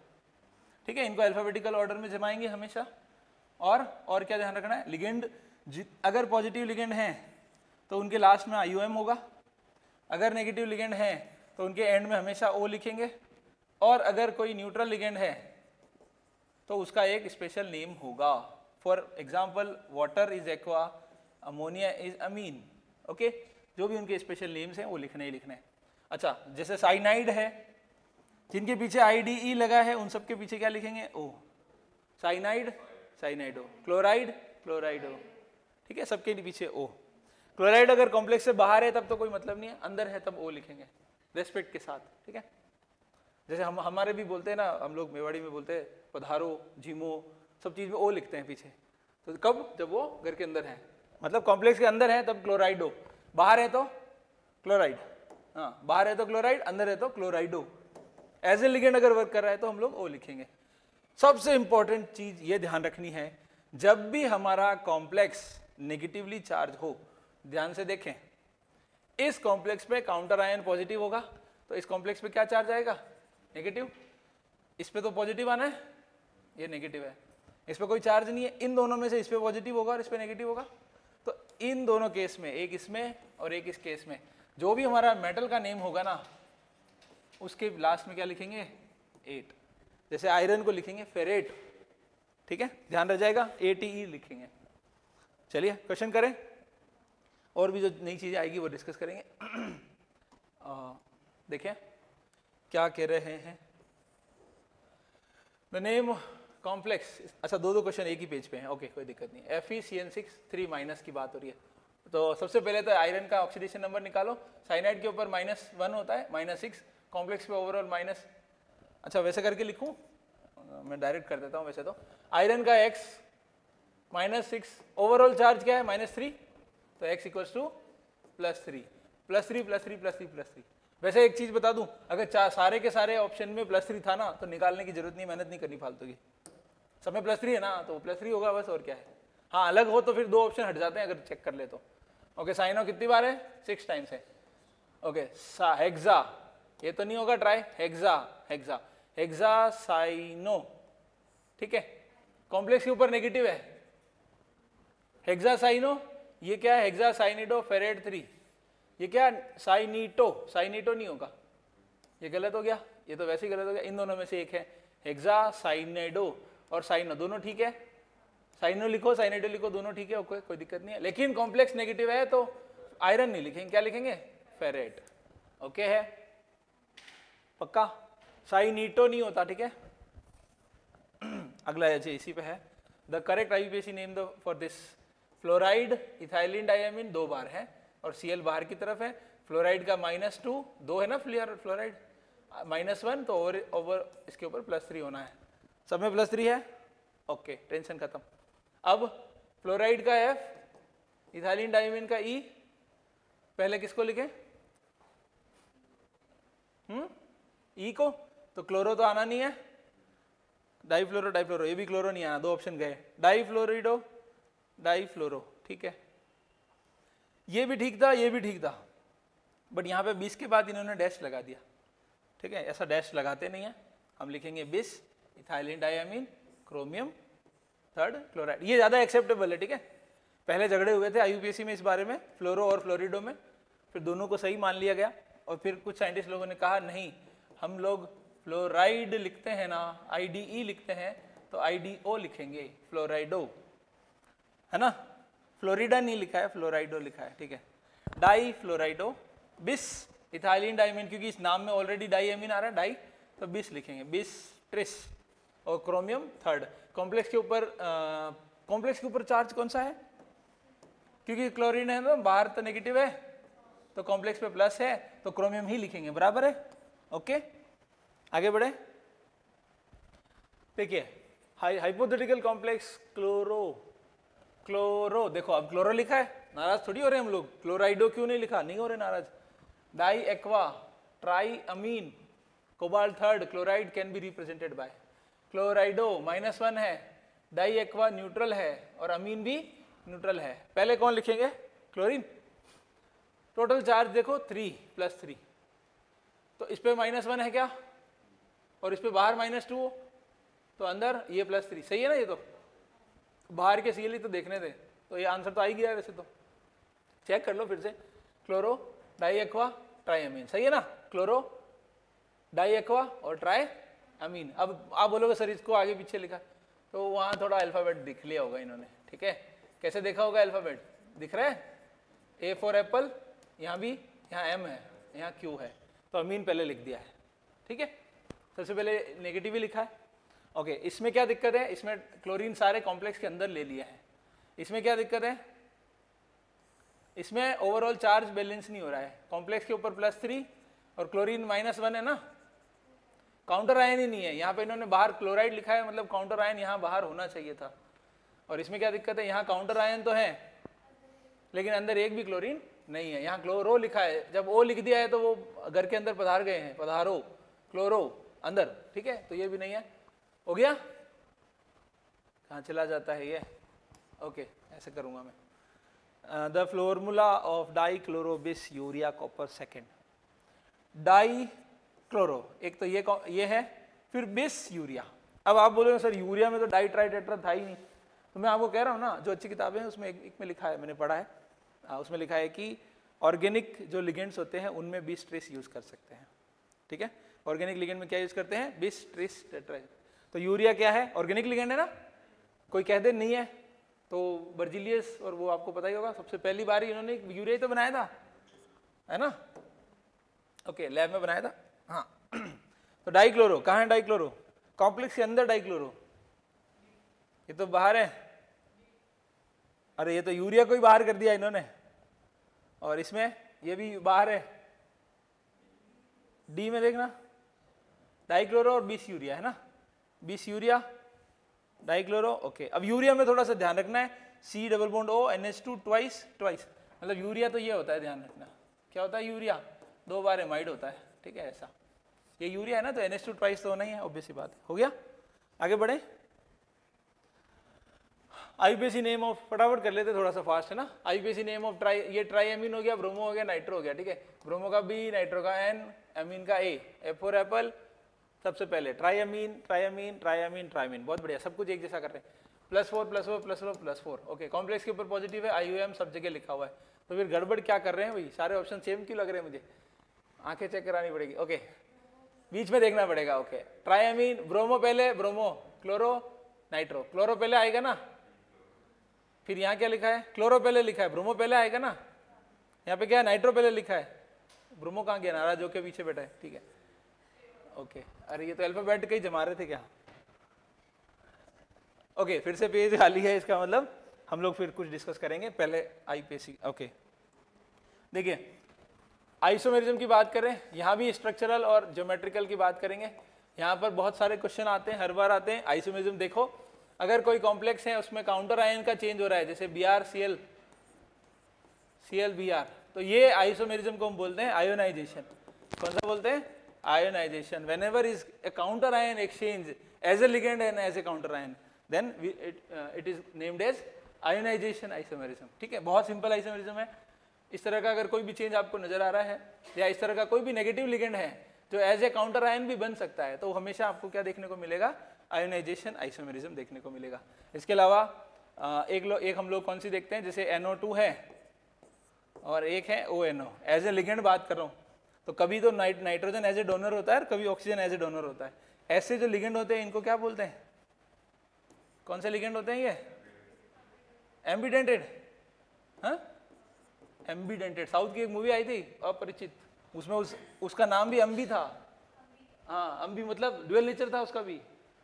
ठीक है? इनको अल्फाबेटिकल ऑर्डर में जमाएँगे हमेशा। और और क्या ध्यान रखना है? लिगेंड अगर पॉजिटिव लिगेंड है तो उनके लास्ट में आई होगा। अगर नेगेटिव लिगेंड है तो उनके एंड में हमेशा ओ लिखेंगे। और अगर कोई न्यूट्रल लिगेंड है तो उसका एक स्पेशल नेम होगा। For example water is aqua ammonia is ammine okay जो भी उनके स्पेशल नेम्स हैं, वो लिखने ही लिखने अच्छा जैसे साइनाइड है, जिनके पीछे आई डी ई लगा है, उन सब के पीछे क्या लिखेंगे? ओ साइनाइड साइनाइडो क्लोराइड क्लोराइडो ठीक है? सबके पीछे ओ क्लोराइड अगर कॉम्प्लेक्स से बाहर है, तब तो कोई मतलब नहीं है। अंदर है, तब ओ लिखेंगे। रेस्पेक्ट के साथ, ठीक है? जैसे हम, हमारे भी बोलते हैं ना, हम लोग मेवाड़ी में बोलते हैं, पधारो, झीमो, सब चीज़ में ओ लिखते हैं पीछे। तो कब? जब वो घर के अंदर है। मतलब कॉम्प्लेक्स के अंदर है, तब क्लोराइडो बाहर है तो क्लोराइड हाँ बाहर है तो क्लोराइड अंदर है तो क्लोराइडो एज ए लिगेंड अगर वर्क कर रहा है तो हम लोग ओ लिखेंगे। सबसे इंपॉर्टेंट चीज़ ये ध्यान रखनी है, जब भी हमारा कॉम्प्लेक्स नेगेटिवली चार्ज हो ध्यान से देखें। इस कॉम्प्लेक्स पे काउंटर आयन पॉजिटिव होगा तो इस कॉम्प्लेक्स पे क्या चार्ज आएगा? नेगेटिव इस पे तो पॉजिटिव आना है, ये नेगेटिव है। इस पे कोई चार्ज नहीं है, इन दोनों में से इस पे पॉजिटिव होगा और इस पे नेगेटिव होगा। तो इन दोनों केस में, एक इसमें और एक इस केस में, जो भी हमारा मेटल का नेम होगा ना, उसके लास्ट में क्या लिखेंगे? एट जैसे आयरन को लिखेंगे फेरेट ठीक है? ध्यान रह जाएगा ए टी ई लिखेंगे। चलिए क्वेश्चन करें। और भी जो नई चीज़ें आएगी वो डिस्कस करेंगे। देखिए क्या कह रहे हैं। द नेम कॉम्प्लेक्स अच्छा दो दो क्वेश्चन एक ही पेज पे हैं। ओके कोई दिक्कत नहीं। F E C N six three minus की बात हो रही है। तो सबसे पहले तो आयरन का ऑक्सीडेशन नंबर निकालो। साइनाइड के ऊपर माइनस वन होता है माइनस सिक्स कॉम्प्लेक्स पे ओवरऑल माइनस अच्छा वैसे करके लिखूं? मैं डायरेक्ट कर देता हूँ वैसे तो। आयरन का X minus six overall charge क्या है? माइनस थ्री तो X equals to plus three plus three plus three plus three plus three वैसे एक चीज़ बता दूँ, अगर सारे के सारे ऑप्शन में प्लस थ्री था ना तो निकालने की ज़रूरत नहीं, मेहनत नहीं करनी फालतू की। सब में प्लस थ्री है ना तो प्लस थ्री होगा बस, और क्या है? हाँ अलग हो तो फिर दो ऑप्शन हट जाते हैं अगर चेक कर ले तो। ओके साइन ऑफ़ कितनी बार है? सिक्स टाइम्स है। ओके सा हेक्सा ये तो नहीं होगा tri hexa hexa hexa cyano ठीक है? कॉम्प्लेक्स के ऊपर नेगेटिव है। हेक्सा साइनो ये क्या है? हेक्सा फेरेड थ्री ये क्या? साइनीटो साइनीटो नहीं होगा। ये गलत हो गया। ये तो वैसे ही गलत हो गया। इन दोनों में से एक है। हेक्सा साइनेडो और साइनो दोनों ठीक है? साइनो लिखो साइनेडो लिखो, दोनों ठीक है? ओके, कोई दिक्कत नहीं है। लेकिन कॉम्प्लेक्स नेगेटिव है तो आयरन नहीं लिखेंगे। क्या लिखेंगे? फेरेट ओके है? पक्का? साइनीटो नहीं होता, ठीक है? अगला है इसी पे है। The correct IUPAC name the for this fluoride ethylene diamine दो बार है और सी बाहर की तरफ़ है। फ्लोराइड का माइनस टू दो है ना फ्लियर फ्लोराइड? माइनस वन तो ओवर ओवर इसके ऊपर प्लस थ्री होना है। सब में प्लस थ्री है? ओके टेंशन खत्म। अब फ्लोराइड का एफ़ इथाइलिन डायमिन का ई e, पहले किसको लिखे? हम्म? ई e को? तो क्लोरो तो आना नहीं है। डाईफ्लोरो डाईफ्लोरो ये भी क्लोरो नहीं आना दो ऑप्शन गए। डाईफ्लोरिडो डाईफ्लोरो, ठीक है? ये भी ठीक था, ये भी ठीक था। बट यहाँ पे बीस के बाद इन्होंने डैश लगा दिया, ठीक है? ऐसा डैश लगाते नहीं है। हम लिखेंगे bis, ethylene diamine chromium, third, chloride. ये ज़्यादा एक्सेप्टेबल है, ठीक है? पहले झगड़े हुए थे आईयूपीएससी में इस बारे में, फ्लोरो और फ्लोरिडो में। फिर दोनों को सही मान लिया गया और फिर कुछ साइंटिस्ट लोगों ने कहा, नहीं, हम लोग फ्लोराइड लिखते हैं ना आईडीई लिखते हैं तो आईडीओ लिखेंगे, फ्लोराइडो। है ना? फ्लोरिडा नहीं लिखा है फ्लोराइडो लिखा है, ठीक है? डाई फ्लोराइडो बिस इथाइलिन डाइमिन क्योंकि इस नाम में ऑलरेडी डाई आ रहा है डाई तो बिस लिखेंगे। बिस ट्रिस और क्रोमियम थर्ड कॉम्प्लेक्स के ऊपर कॉम्प्लेक्स के ऊपर चार्ज कौन सा है? क्योंकि क्लोरीन है ना, बाहर तो नेगेटिव है तो कॉम्प्लेक्स पे प्लस है तो क्रोमियम ही लिखेंगे, बराबर है? ओके आगे बढ़े। देखिए हाइपोथेटिकल कॉम्प्लेक्स क्लोरो क्लोरो, देखो अब क्लोरो लिखा है, नाराज़ थोड़ी हो रहे हम लोग, क्लोराइडो क्यों नहीं लिखा? नहीं हो रहे नाराज़। Di aqua, tri ammine cobalt third, chloride can be represented by. Chlorido minus one है, डाई एक्वा न्यूट्रल है, और अमीन भी न्यूट्रल है। पहले कौन लिखेंगे? क्लोरीन। टोटल चार्ज देखो थ्री प्लस थ्री तो इस पर माइनस वन है क्या? और इस पर बाहर माइनस टू हो तो अंदर ये प्लस थ्री सही है ना ये तो? बाहर के सी तो देखने थे। तो ये आंसर तो आ ही गया है वैसे तो। चेक कर लो फिर से। Chloro di aqua tri ammine सही है ना? क्लोरो डाई एक्वा और ट्राई अमीन अब आप बोलोगे सर इसको आगे पीछे लिखा। तो वहाँ थोड़ा अल्फ़ाबेट दिख लिया होगा इन्होंने। ठीक है? कैसे देखा होगा अल्फ़ाबेट दिख रहा है? ए फॉर एप्पल यहाँ भी, यहाँ एम है, यहाँ क्यू है। तो अमीन पहले लिख दिया है। ठीक है? सबसे पहले नेगेटिव ही लिखा है। ओके इसमें क्या दिक्कत है? इसमें क्लोरीन सारे कॉम्प्लेक्स के अंदर ले लिया है। इसमें क्या दिक्कत है? इसमें ओवरऑल चार्ज बैलेंस नहीं हो रहा है। कॉम्प्लेक्स के ऊपर प्लस थ्री और क्लोरीन माइनस वन है ना? काउंटर आयन ही नहीं है। यहाँ पे इन्होंने बाहर क्लोराइड लिखा है मतलब काउंटर आयन यहाँ बाहर होना चाहिए था। और इसमें क्या दिक्कत है? यहाँ काउंटर आयन तो है, लेकिन अंदर एक भी क्लोरीन नहीं है। यहाँ क्लोरो लिखा है। जब ओ लिख दिया है तो वो घर के अंदर पधार गए हैं। पधारो क्लोरो अंदर, ठीक है? तो ये भी नहीं है। हो गया? कहाँ चला जाता है ये? ओके ऐसे करूँगा मैं। The formula of di chlorobis urea copper second di chloro एक तो ये ये है फिर बिस यूरिया अब आप बोलोगे सर यूरिया में तो डाई ट्राइटेट्रा था ही नहीं. तो मैं आपको कह रहा हूँ ना जो अच्छी किताबें हैं उसमें एक, एक में लिखा है मैंने पढ़ा है। आ, उसमें लिखा है कि ऑर्गेनिक जो लिगेंड्स होते हैं उनमें बीस ट्रेस यूज़ कर सकते हैं। ठीक है? ऑर्गेनिक लिगेंड में क्या यूज़ करते हैं? बीस ट्रेस टेट्राइड तो यूरिया क्या है? ऑर्गेनिक लिगेंड है ना? कोई कह दे, नहीं है। तो बर्जिलियस और वो आपको पता ही होगा, सबसे पहली बार इन्होंने यूरिया तो बनाया था। है ना? ओके लैब में बनाया था। हाँ। तो डाइक्लोरो कहाँ है डाइक्लोरो कॉम्प्लेक्स के अंदर डाइक्लोरो ये तो बाहर है। अरे, ये तो यूरिया को ही बाहर कर दिया इन्होंने। और इसमें ये भी बाहर है। डी में देखना। डाइक्लोरो और बीस यूरिया, है ना? बीस यूरिया डाइक्लोरो ओके अब यूरिया में थोड़ा सा ध्यान रखना है. C double bond O N H two twice twice मतलब यूरिया तो ये होता है ध्यान रखना. क्या होता है? यूरिया दो बार एमाइड होता है. ठीक है, ऐसा. ये यूरिया है ना तो एन एच टू ट्वाइस तो नहीं है ऑब्वियसली बात हो. गया? आगे बढ़े. आईपीसी नेम ऑफ़ फटाफट कर लेते थोड़ा सा फास्ट है ना? आईपीसी नेम ऑफ़ ट्राई ये ट्राई एमीन हो गया ब्रोमो हो गया नाइट्रो हो गया, ठीक है? ब्रोमो का बी नाइट्रो का एन एमिन का ए ए फॉर एप्पल सबसे पहले ट्राइमीन ट्राइमीन ट्राइमीन ट्राइमीन बहुत बढ़िया, सब कुछ एक जैसा कर रहे हैं। Plus four plus four plus four plus four okay complex के ऊपर पॉजिटिव है आई सब जगह लिखा हुआ है। तो फिर गड़बड़ क्या कर रहे हैं भाई? सारे ऑप्शन सेम क्यों लग रहे हैं मुझे? आँखें चेक करानी पड़ेगी। ओके बीच में देखना पड़ेगा। ओके ट्राइमीन ब्रोमो पहले ब्रोमो क्लोरो नाइट्रो क्लोरो पहले आएगा ना? फिर यहाँ क्या लिखा है? क्लोरो पहले लिखा है ब्रोमो पहले आएगा ना? यहाँ पे क्या है? नाइट्रो पहले लिखा है। ब्रोमो कहाँ गया? नाराज़ के पीछे बैठा है। ठीक है। ओके अरे, ये तो अल्फ़ाबेट कहीं जमा रहे थे क्या? ओके फिर से पेज खाली है इसका मतलब। हम लोग फिर कुछ डिस्कस करेंगे। पहले आईपीसी ओके देखिए आइसोमेरिज्म की बात करें, यहाँ भी स्ट्रक्चरल और ज्योमेट्रिकल की बात करेंगे। यहाँ पर बहुत सारे क्वेश्चन आते हैं, हर बार आते हैं। आइसोमेरिज्म देखो, अगर कोई कॉम्प्लेक्स है, उसमें काउंटर आयन का चेंज हो रहा है, जैसे B R C L C L B R तो ये आइसोमेरिज्म को हम बोलते हैं आयोनाइजेशन कौन सा बोलते हैं? Ionization. Whenever is a counter ion exchange as a ligand and as a counter ion then we, it, uh, it is named as ionization isomerism. ठीक है? बहुत सिंपल आइसोमेरिज्म है। इस तरह का अगर कोई भी चेंज आपको नज़र आ रहा है या इस तरह का कोई भी नेगेटिव लिगेंड है जो एज ए काउंटर आयन भी बन सकता है तो हमेशा आपको क्या देखने को मिलेगा? आयोनाइजेशन आइसोमेरिज्म देखने को मिलेगा। इसके अलावा एक लो एक हम लोग कौन सी देखते हैं? जैसे NO2 है और एक है ONO एज ए लिगेंड बात कर रहा हूँ। तो कभी तो nit nitrogen as a donor होता है और कभी ऑक्सीजन एज ए डोनर होता है। ऐसे जो लिगेंड होते हैं, इनको क्या बोलते हैं? कौन से लिगेंड होते हैं ये? एम्बीडेंटेड हाँ? एम्बीडेंटेड साउथ की एक मूवी आई थी, अपरिचित। उसमें उस, उसका नाम भी अम्बी था। हाँ अम्बी मतलब ड्यूअल नेचर था उसका भी।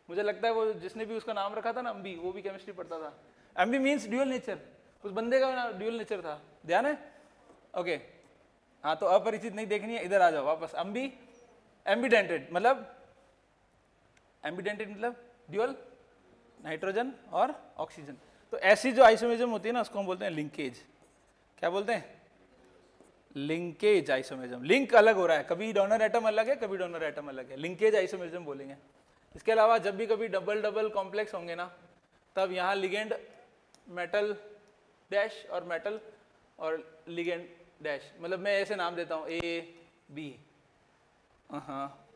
मुझे लगता है वो जिसने भी उसका नाम रखा था ना अम्बी वो भी केमिस्ट्री पढ़ता था। एम्बी मीन्स ड्यूअल नेचर उस बंदे का ड्यूअल नेचर था। ध्यान है? Okay okay. हाँ तो अपरिचित नहीं देखनी है, इधर आ जाओ वापस। अम्बी एम्बिडेंटेड मतलब? एम्बिडेंटेड मतलब ड्यूअल नाइट्रोजन और ऑक्सीजन तो ऐसी जो आइसोमेजम होती है ना, उसको हम बोलते हैं लिंकेज क्या बोलते हैं? लिंकेज आइसोमेजम लिंक अलग हो रहा है। कभी डोनर एटम अलग है, कभी डोनर एटम अलग है। लिंकेज आइसोमेजम बोलेंगे। इसके अलावा जब भी कभी डबल डबल कॉम्प्लेक्स होंगे ना, तब यहाँ लिगेंड मेटल डैश और मेटल और लिगेंड डैश मतलब मैं ऐसे नाम देता हूँ ए बी हाँ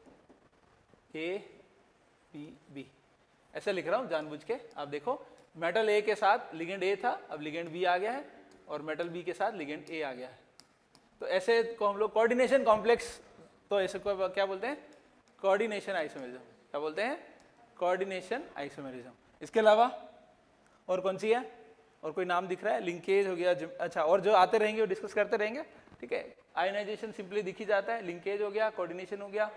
ए बी बी ऐसे लिख रहा हूँ जानबूझ के। आप देखो मेटल ए के साथ लिगेंड ए था, अब लिगेंड बी आ गया है और मेटल बी के साथ लिगेंड ए आ गया है। तो ऐसे को हम लोग कोऑर्डिनेशन कॉम्प्लेक्स तो ऐसे को क्या बोलते हैं? कोऑर्डिनेशन आइसोमेरिज्म क्या बोलते हैं? कोऑर्डिनेशन आइसोमेरिज्म इसके अलावा और कौन सी है? और कोई नाम दिख रहा है? लिंकेज हो गया अच्छा और जो आते रहेंगे, वो डिस्कस करते रहेंगे? ठीक है आयोनाइजेशन सिंपली दिखी जाता है लिंकेज हो गया कोऑर्डिनेशन हो गया।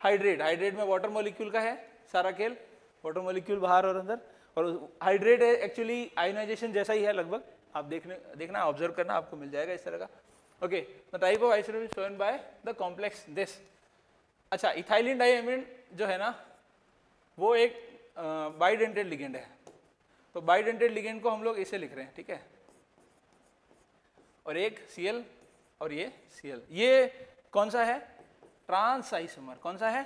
हाइड्रेट हाइड्रेट में वाटर मॉलिक्यूल का है, सारा खेल। वाटर मॉलिक्यूल बाहर और अंदर। और हाइड्रेट एक्चुअली आयोनाइजेशन जैसा ही है लगभग। आप देखने, देखना ऑब्ज़र्व करना, आपको मिल जाएगा इस तरह का। Okay the type of isolation shown by the complex this अच्छा इथाइलिन डाइमिन जो है ना, वो एक बाइडेंटेड लिगेंड है। तो बाइडेंटेड लिगेंड को हम लोग इसे लिख रहे हैं, ठीक है? और एक Cl और ये Cl ये कौन सा है? ट्रांस आइसोमर कौन सा है?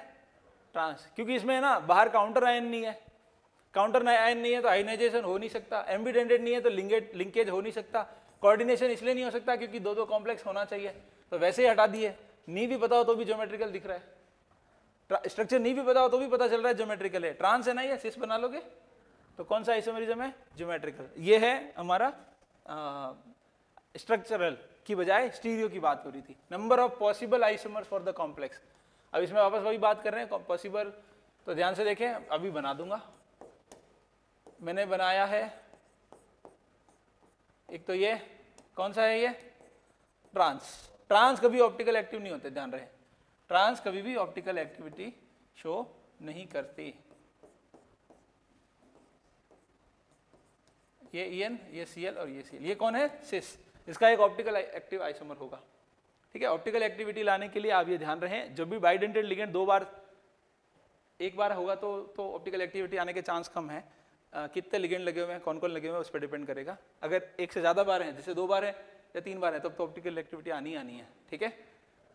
ट्रांस। क्योंकि इसमें है ना बाहर काउंटर आयन नहीं है। काउंटर आयन नहीं है तो आयनाइजेशन हो नहीं सकता। एम्बिडेंडेड नहीं है तो लिंकेज लिंकेज हो नहीं सकता। कोऑर्डिनेशन इसलिए नहीं हो सकता क्योंकि दो दो कॉम्प्लेक्स होना चाहिए। तो वैसे ही हटा दिए। नी भी पता हो तो भी ज्योमेट्रिकल दिख रहा है। स्ट्रक्चर नहीं भी पता हो तो भी पता चल रहा है ज्योमेट्रिकल है। ट्रांस है ना ये? सिस बना लोगे? तो कौन सा आइसोमेरिज्म है? ज्योमेट्रिकल ये है हमारा स्ट्रक्चरल की बजाय स्टीरियो की बात हो रही थी. Number of possible isomers for the complex अब इसमें वापस वही बात कर रहे हैं पॉसिबल तो ध्यान से देखें, अभी बना दूँगा. मैंने बनाया है, एक तो ये, कौन सा है ये? ट्रांस ट्रांस कभी ऑप्टिकल एक्टिव नहीं होते, ध्यान रहे. ट्रांस कभी भी ऑप्टिकल एक्टिविटी शो नहीं करती. ये ई एन ये सीएल और ये सीएल ये कौन है? सिस इसका एक ऑप्टिकल एक्टिव आइसोमर होगा। ठीक है? ऑप्टिकल एक्टिविटी लाने के लिए आप ये ध्यान रखें जब भी बाइडेंटेड लिगेंड दो बार, एक बार होगा तो तो ऑप्टिकल एक्टिविटी आने के चांस कम है। कितने लिगेंड लगे हुए हैं कौन कौन लगे हुए हैं, उस पर डिपेंड करेगा। अगर एक से ज़्यादा बार हैं, जैसे दो बार है या तीन बार है, तब तो ऑप्टिकल एक्टिविटी आनी आनी है। ठीक है?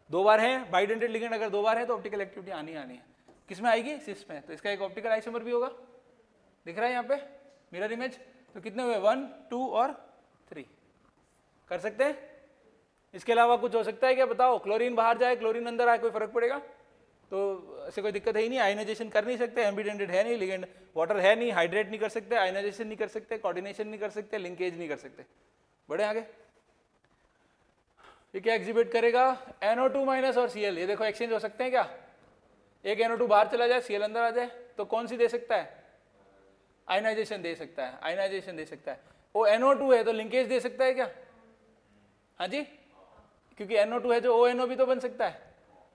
दो बार है बाइडेंटेड लिगेंड अगर दो बार है तो ऑप्टिकल एक्टिविटी आनी आनी है। किसमें आएगी? सिस में। तो इसका एक ऑप्टिकल आइसोमर भी होगा। दिख रहा है यहाँ पे? मिरर इमेज तो कितने हुए? वन टू और थ्री कर सकते हैं? इसके अलावा कुछ हो सकता है क्या? बताओ क्लोरीन बाहर जाए क्लोरीन अंदर आए, कोई फ़र्क पड़ेगा? तो ऐसे कोई दिक्कत है ही नहीं आयनाइजेशन कर नहीं सकते एम्बिडेंटेड है नहीं लिगेंड वाटर है नहीं हाइड्रेट नहीं कर सकते आयनाइजेशन नहीं कर सकते कोऑर्डिनेशन नहीं कर सकते लिंकेज नहीं कर सकते. बड़े आगे. ये क्या एग्जिबिट करेगा? NO2 माइनस और Cl. ये देखो एक्सचेंज हो सकते हैं क्या? एक NO2 बाहर चला जाए, Cl अंदर आ जाए तो कौन सी दे सकता है? आयनाइजेशन दे सकता है आयनाइजेशन दे सकता है। वो NO2 है तो लिंकेज दे सकता है क्या? हाँ जी? क्योंकि NO2 है जो ONO भी तो बन सकता है।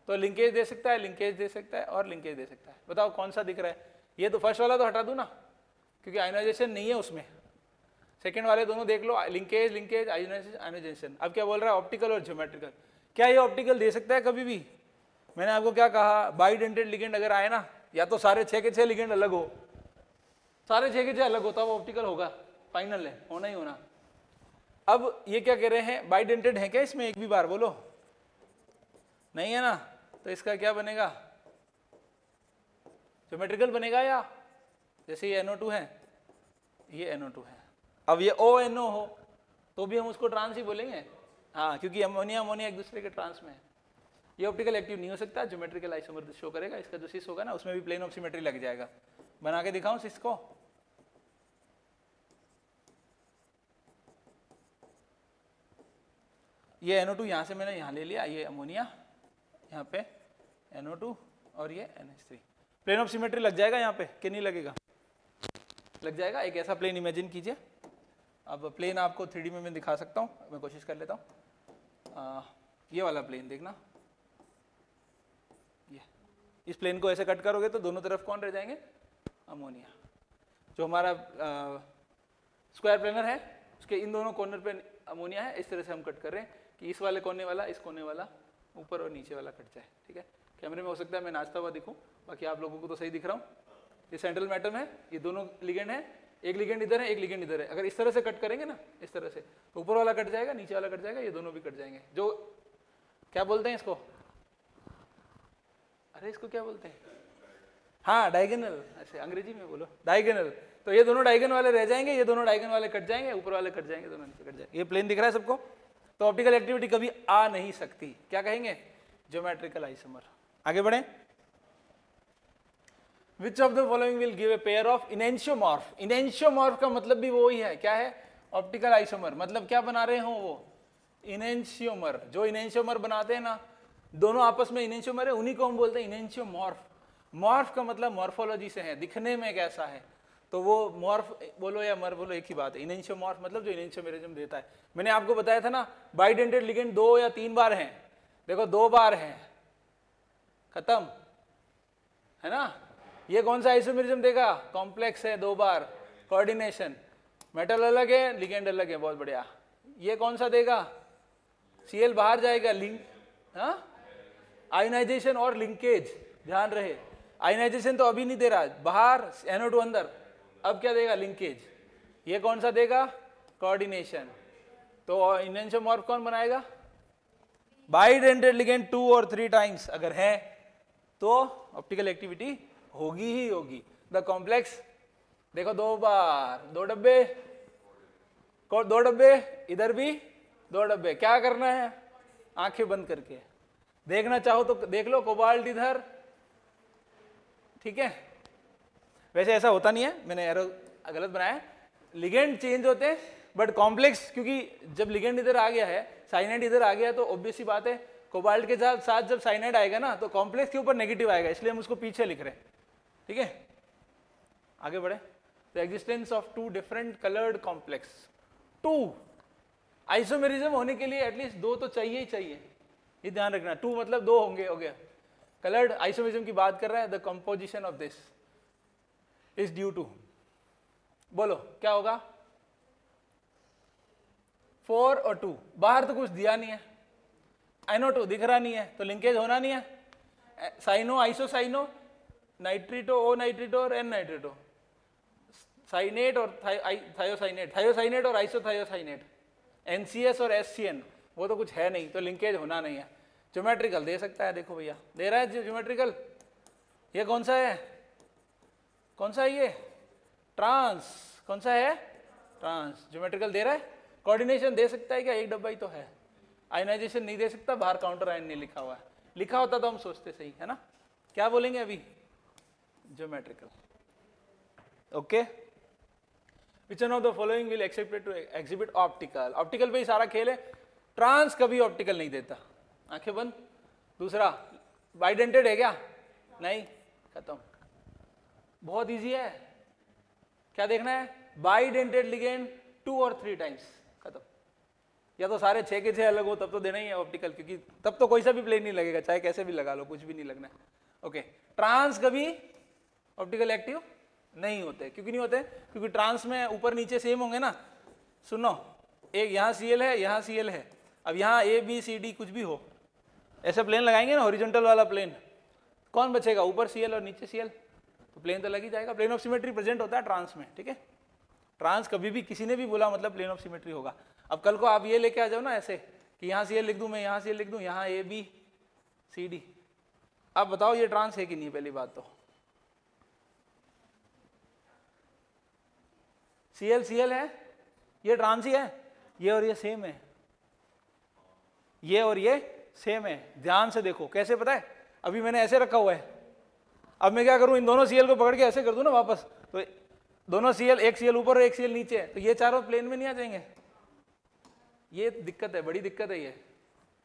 तो लिंकेज दे सकता है लिंकेज दे सकता है और लिंकेज दे सकता है। बताओ कौन सा दिख रहा है? ये तो फ़र्स्ट वाला तो हटा दू ना, क्योंकि आयनाइजेशन नहीं है उसमें। सेकेंड वाले दोनों देख लो लिंकेज लिंकेज आयनाइजेशन अब क्या बोल रहा है? ऑप्टिकल और ज्योमेट्रिकल क्या ये ऑप्टिकल दे सकता है कभी भी? मैंने आपको क्या कहा बाइडेंटेड लिगेंड अगर आए ना, या तो सारे छः के छः लिगेंड अलग हो सारे के छह अलग होता है वो ऑप्टिकल होगा। फाइनल है, होना ही होना। अब ये क्या कह रहे हैं? बाइडेंटेड है क्या इसमें एक भी बार? बोलो। नहीं है ना? तो इसका क्या बनेगा? ज्योमेट्रिकल बनेगा या? जैसे ये NO2 है। ये NO2 है। अब ये ONO हो तो भी हम उसको ट्रांस ही बोलेंगे। हाँ क्योंकि अमोनिया अमोनिया एक दूसरे के ट्रांस में है। ये ऑप्टिकल एक्टिव नहीं हो सकता ज्योमेट्रिकल आइसोमर शो करेगा, इसका जो सिस होगा ना, उसमें भी प्लेन ऑफ़ लग जाएगा। बना के दिखाऊँ सिस को ये NO2 यहाँ से मैंने यहाँ ले लिया, ये अमोनिया, यहाँ पे NO2 और ये NH3 प्लेन ऑफ़ सिमेट्री लग जाएगा यहाँ पे, कि नहीं लगेगा? लग जाएगा, एक ऐसा प्लेन इमेजिन कीजिए। अब प्लेन आपको थ्री में मैं दिखा सकता हूँ, मैं कोशिश कर लेता हूँ। ये वाला प्लेन देखना। ये। इस प्लेन को ऐसे कट करोगे तो दोनों तरफ़ कौन रह जाएँगे? अमोनिया। जो हमारा स्क्वायर प्लेनर है, उसके इन दोनों कॉर्नर पे अमोनिया है, इस तरह से हम कट कर रहे हैं कि इस वाले कोने वाला, इस कोने वाला ऊपर और नीचे वाला कट जाए, ठीक है? कैमरे में हो सकता है मैं नाचता हुआ दिखूँ, बाकी आप लोगों को तो सही दिख रहा हूँ। ये सेंट्रल मैटम है, ये दोनों लिगेंड है, एक लिगेंड इधर है, एक लिगेंड इधर है। अगर इस तरह से कट करेंगे ना, इस तरह से तो ऊपर वाला कट जाएगा, नीचे वाला कट जाएगा, ये दोनों भी कट जाएँगे। जो, क्या बोलते हैं इसको? अरे, इसको क्या बोलते हैं? हाँ डायगनल ऐसे अंग्रेज़ी में बोलो। डायगनल तो ये दोनों डायगन वाले रह जाएँगे, ये दोनों डायगन वाले कट जाएँगे, ऊपर वाले कट जाएँगे, दोनों कट जाएँगे। ये प्लेन दिख रहा है सबको? तो ऑप्टिकल एक्टिविटी कभी आ नहीं सकती। क्या कहेंगे? ज्योमेट्रिकल आइसोमर आगे बढ़े। Which of the following will give a pair of enantiomorph enantiomorph का मतलब भी वो ही। है क्या है? ऑप्टिकल आइसोमर मतलब क्या बना रहे हो वो? इनेंशियोमर जो इनेंशियोमर बनाते हैं ना, दोनों आपस में इनेंशियोमर है, उन्हीं को हम बोलते हैं इनेंशियोमॉर्फ मॉर्फ का मतलब मॉर्फोलॉजी से है, दिखने में कैसा है? तो वो मॉर्फ, बोलो या मर बोलो एक ही बात है। इनेंशियोमॉर्फ मतलब जो इनेंशियोमेरिज्म देता है। मैंने आपको बताया था ना, बाइडेंटेड लिगेंड दो या तीन बार हैं। देखो, दो बार हैं। खत्म। है ना? ये कौन सा आइसोमेरिज्म देगा? कॉम्प्लेक्स है, दो बार। कोऑर्डिनेशन मेटल अलग है लिगेंड अलग है, बहुत बढ़िया। ये कौन सा देगा? सीएल बाहर जाएगा लिंक हाँ? आयोनाइजेशन और लिंकेज ध्यान रहे। आयोनाइजेशन तो अभी नहीं दे रहा, बाहर एनओ अंदर। अब क्या देगा? लिंकेज ये कौन सा देगा? कोऑर्डिनेशन तो इनेंशियोमॉर्फ कौन बनाएगा? बाइडेंटेड लिगेंड टू और थ्री टाइम्स अगर है तो ऑप्टिकल एक्टिविटी होगी ही होगी। द कॉम्प्लेक्स देखो दो बार, दो डब्बे दो डब्बे, इधर भी दो डब्बे। क्या करना है? आँखें बंद करके। देखना चाहो तो देख लो, कोबाल्ट इधर ठीक है? वैसे ऐसा होता नहीं है। मैंने एरो गलत बनाया लिगेंड चेंज होते हैं बट कॉम्प्लेक्स क्योंकि जब लिगेंड इधर आ गया है साइनाइड इधर आ गया तो ऑब्वियस बात है कोबाल्ट के साथ साथ जब साइनाइड आएगा ना तो कॉम्प्लेक्स के ऊपर नेगेटिव आएगा, इसलिए हम उसको पीछे लिख रहे हैं। ठीक है? आगे बढ़े। The existence of two different coloured complex to isomerism होने के लिए एटलीस्ट दो तो चाहिए ही चाहिए। ये ध्यान रखना। टू मतलब दो होंगे, हो गया। कलर्ड आइसोमेरिज्म की बात कर रहा है the composition of this is due to बोलो, क्या होगा? फोर और टू बाहर तो कुछ दिया नहीं है। आइनो टू दिख रहा नहीं है तो लिंकेज होना नहीं है। Cyano iso cyano nitrito O nitrito और एन नाइट्रीटो साइनेट और थायोसाइनेट थायोसाइनेट और आइसोथायोसाइनेट एनसीएस और एससीएन वो तो कुछ है नहीं तो लिंकेज होना नहीं है। ज्योमेट्रिकल दे सकता है, देखो भैया। दे रहा है ज्योमेट्रिकल ये कौन सा है? कौन सा है ये? ट्रांस कौन सा है? ट्रांस ज्योमेट्रिकल दे रहा है? कोऑर्डिनेशन दे सकता है क्या? एक डब्बा ही तो है। आयनाइजेशन नहीं दे सकता, बाहर काउंटर आयन नहीं लिखा हुआ है। लिखा होता तो हम सोचते सही, है ना? क्या बोलेंगे अभी? Geometrical okay which one of the following will expected to exhibit optical optical पे ही सारा खेल है। ट्रांस कभी ऑप्टिकल नहीं देता। आँखें बंद। दूसरा बाइडेंटेड है क्या? नहीं, खत्म। बहुत इजी है। क्या देखना है? बाइडेंटेड लिगेंड टू और थ्री टाइम्स खत्म। या तो सारे छह के छह अलग हो, तब तो देना ही है ऑप्टिकल क्योंकि तब तो कोई सा भी प्लेन नहीं लगेगा, चाहे कैसे भी लगा लो, कुछ भी नहीं लगना है। ओके ट्रांस कभी ऑप्टिकल एक्टिव नहीं होते। क्योंकि नहीं होते? क्योंकि ट्रांस में ऊपर नीचे सेम होंगे ना। सुनो, एक यहाँ सी है, यहाँ सी है। अब यहाँ ए बी सी डी कुछ भी हो ऐसा प्लेन लगाएँगे ना ओरिजेंटल वाला प्लेन कौन बचेगा, ऊपर सीएल और नीचे सीएल तो प्लेन तो लग ही जाएगा। प्लेन ऑफ़ सिमेट्री प्रेजेंट होता है ट्रांस में, ठीक है? ट्रांस कभी भी किसी ने भी बोला मतलब प्लेन ऑफ़ सिमेट्री होगा। अब कल को आप ये लेके आ जाओ ना ऐसे, कि यहाँ से ये लिख दूँ मैं, यहाँ से ये लिख दूँ, यहाँ ए बी सी डी अब बताओ ये ट्रांस है कि नहीं पहली बात तो। सी एल सी एल है? ये ट्रांस ही है? ये और ये सेम है। ये और ये सेम है. ध्यान से देखो. कैसे पता है? अभी मैंने ऐसे रखा हुआ है. अब मैं क्या करूँ? इन दोनों सीएल को पकड़ के ऐसे कर दूँ ना वापस? तो दोनों सीएल एक सीएल ऊपर और एक सीएल नीचे है. तो ये चारों प्लेन में नहीं आ जाएँगे? ये दिक्कत है. बड़ी दिक्कत है ये.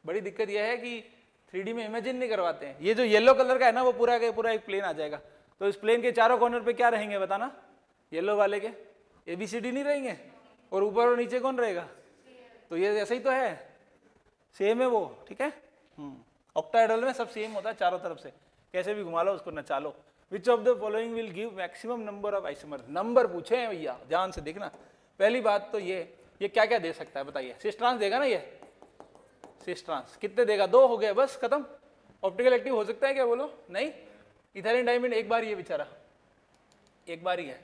बड़ी दिक्कत ये है कि थ्री में इमेजिन नहीं करवाते हैं. ये जो येलो कलर का है ना, वो पूरा पूरा एक प्लेन आ जाएगा. तो इस प्लेन के चारों कॉर्नर पे क्या रहेंगे बताना? येलो वाले के? ए बी सी डी नहीं रहेंगे? और ऊपर और नीचे कौन रहेगा? तो ये ऐसा ही तो है. सेम है वो ठीक है? ऑक्टाइडल हम्म। में सब सेम होता है चारों तरफ़ से। कैसे भी घुमा लो उसको नचा लो which of the following will give maximum number of isomer number पूछे हैं भैया ध्यान से देखना। पहली बात तो ये ये क्या क्या दे सकता है बताइए। सिस्ट्रांस देगा ना ये? सिस्ट्रांस कितने देगा? दो हो गए बस खत्म। ऑप्टिकल एक्टिव हो सकता है क्या बोलो? नहीं। इथेरिन डायमंड एक बार ये बेचारा। एक बार ही है।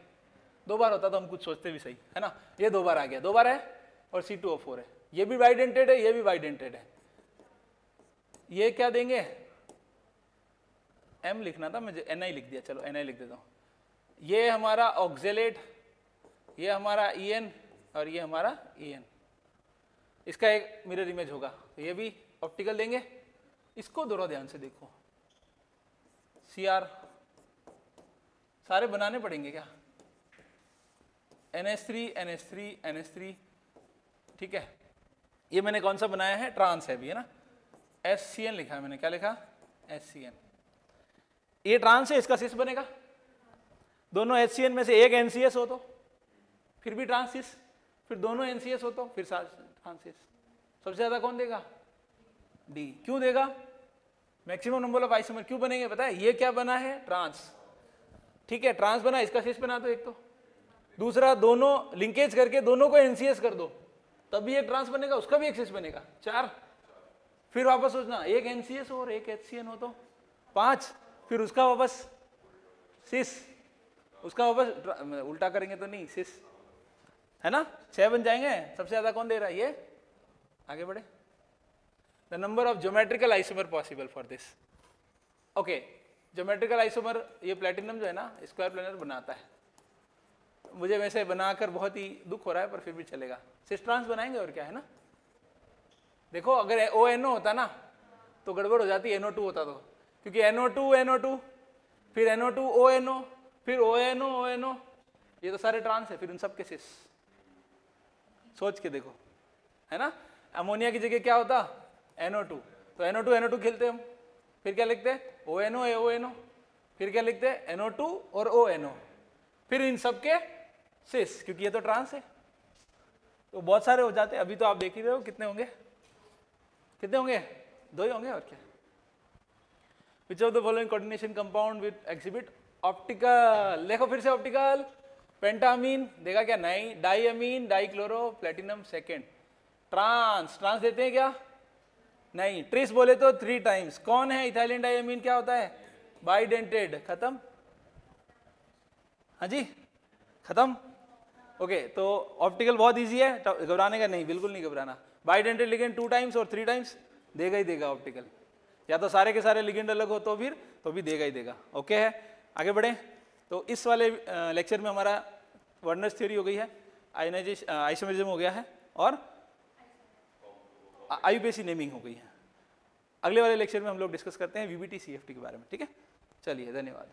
दो बार होता तो हम कुछ सोचते भी सही है ना? ये दो बार आ गया। दो बार है और सी टू ओ फोर है। ये भी वाइडेंटेड है, ये भी वाइडेंटेड है। ये क्या देंगे? एम लिखना था, मुझे एन लिख दिया, चलो एन लिख देता हूँ। ये हमारा ऑक्जेलेट ये हमारा ई और ये हमारा ई इसका एक मिरर इमेज होगा। तो ये भी ऑप्टिकल देंगे। इसको दोनों ध्यान से देखो। सी आर सारे बनाने पड़ेंगे क्या? N S three N S three N S three ठीक है? ये मैंने कौन सा बनाया है? ट्रांस है भी, है ना? एस सी एन लिखा है मैंने। क्या लिखा? एस सी एन ये ट्रांस है, इसका सिस बनेगा? दोनों एस सी एन में से एक एनसीएस हो तो? फिर भी ट्रांसिस फिर दोनों एनसीएस हो तो? फिर ट्रांसिस सबसे ज़्यादा कौन देगा? डी क्यों देगा? मैक्सिमम नंबर ऑफ़ आइसोमर क्यों बनेंगे? पता है? ये क्या बना है? ट्रांस। ठीक है, ट्रांस बना, इसका सिस बना दो एक तो। दूसरा, दोनों, लिंकेज करके दोनों को एनसीएस कर दो। तभी एक ट्रांस बनेगा, उसका भी एक सिस बनेगा। चार। फिर वापस सोचना, एक एनसीएस और एक एचसीएन हो तो। पाँच। फिर उसका वापस सिस उसका वापस उल्टा करेंगे तो नहीं सिस है ना? छह बन जाएँगे। सबसे ज़्यादा कौन दे रहा है? ये। आगे बढ़े। The number of geometrical isomer possible for this okay geometrical isomer ये प्लेटिनम जो है ना स्क्वायर प्लेनर बनाता है। मुझे वैसे बनाकर बहुत ही दुख हो रहा है, पर फिर भी चलेगा। सिस्ट्रांस बनाएँगे और क्या है ना? देखो, अगर ओ एन ओ होता ना तो गड़बड़ हो जाती एनओ टू होता तो। क्योंकि एनओ टू एनओ टू फिर NO two O N O फिर ओ एन ओ ओ एन ओ ये तो सारे ट्रांस है, फिर उन सब के सिस सोच के देखो, है ना? अमोनिया की जगह क्या होता? एनओ टू तो एनओ टू एनओ टू खेलते हम। फिर क्या लिखते? ओ एन ओ ओ एन ओ फिर क्या लिखते? एनओ टू और ओ एन ओ फिर इन सब के सिस क्योंकि ये तो ट्रांस है। तो बहुत सारे हो जाते हैं। अभी तो आप देख ही रहे हो कितने होंगे। कितने होंगे? दो ही होंगे और क्या? Which of the following coordination compound with exhibit optical देखो फिर से ऑप्टिकल पेंटामीन देखा क्या? नहीं diammine dichloro platinum second trans trans देते हैं क्या? नहीं ट्रिस बोले तो थ्री टाइम्स कौन है इथाइलिन डाईअमीन क्या होता है? बाइडेंटेड खत्म। हाँ जी? खत्म। ओके तो ऑप्टिकल बहुत इजी है तो घबराने का नहीं, बिल्कुल नहीं घबराना। बाइडेंटेड लिगेंड टू टाइम्स और थ्री टाइम्स देगा ही देगा ऑप्टिकल या तो सारे के सारे लिगेंड अलग हो तो फिर तो भी देगा ही देगा। ओके है? आगे बढ़े। तो इस वाले लेक्चर में हमारा वर्नर्स थ्योरी हो गई है आइनाइजेशन आइसोमेरिज्म हो गया है, और आईयूपीएसी नेमिंग हो गई है। अगले वाले लेक्चर में हम लोग डिस्कस करते हैं वीबीटी सीएफटी के बारे में, ठीक है? चलिए, धन्यवाद।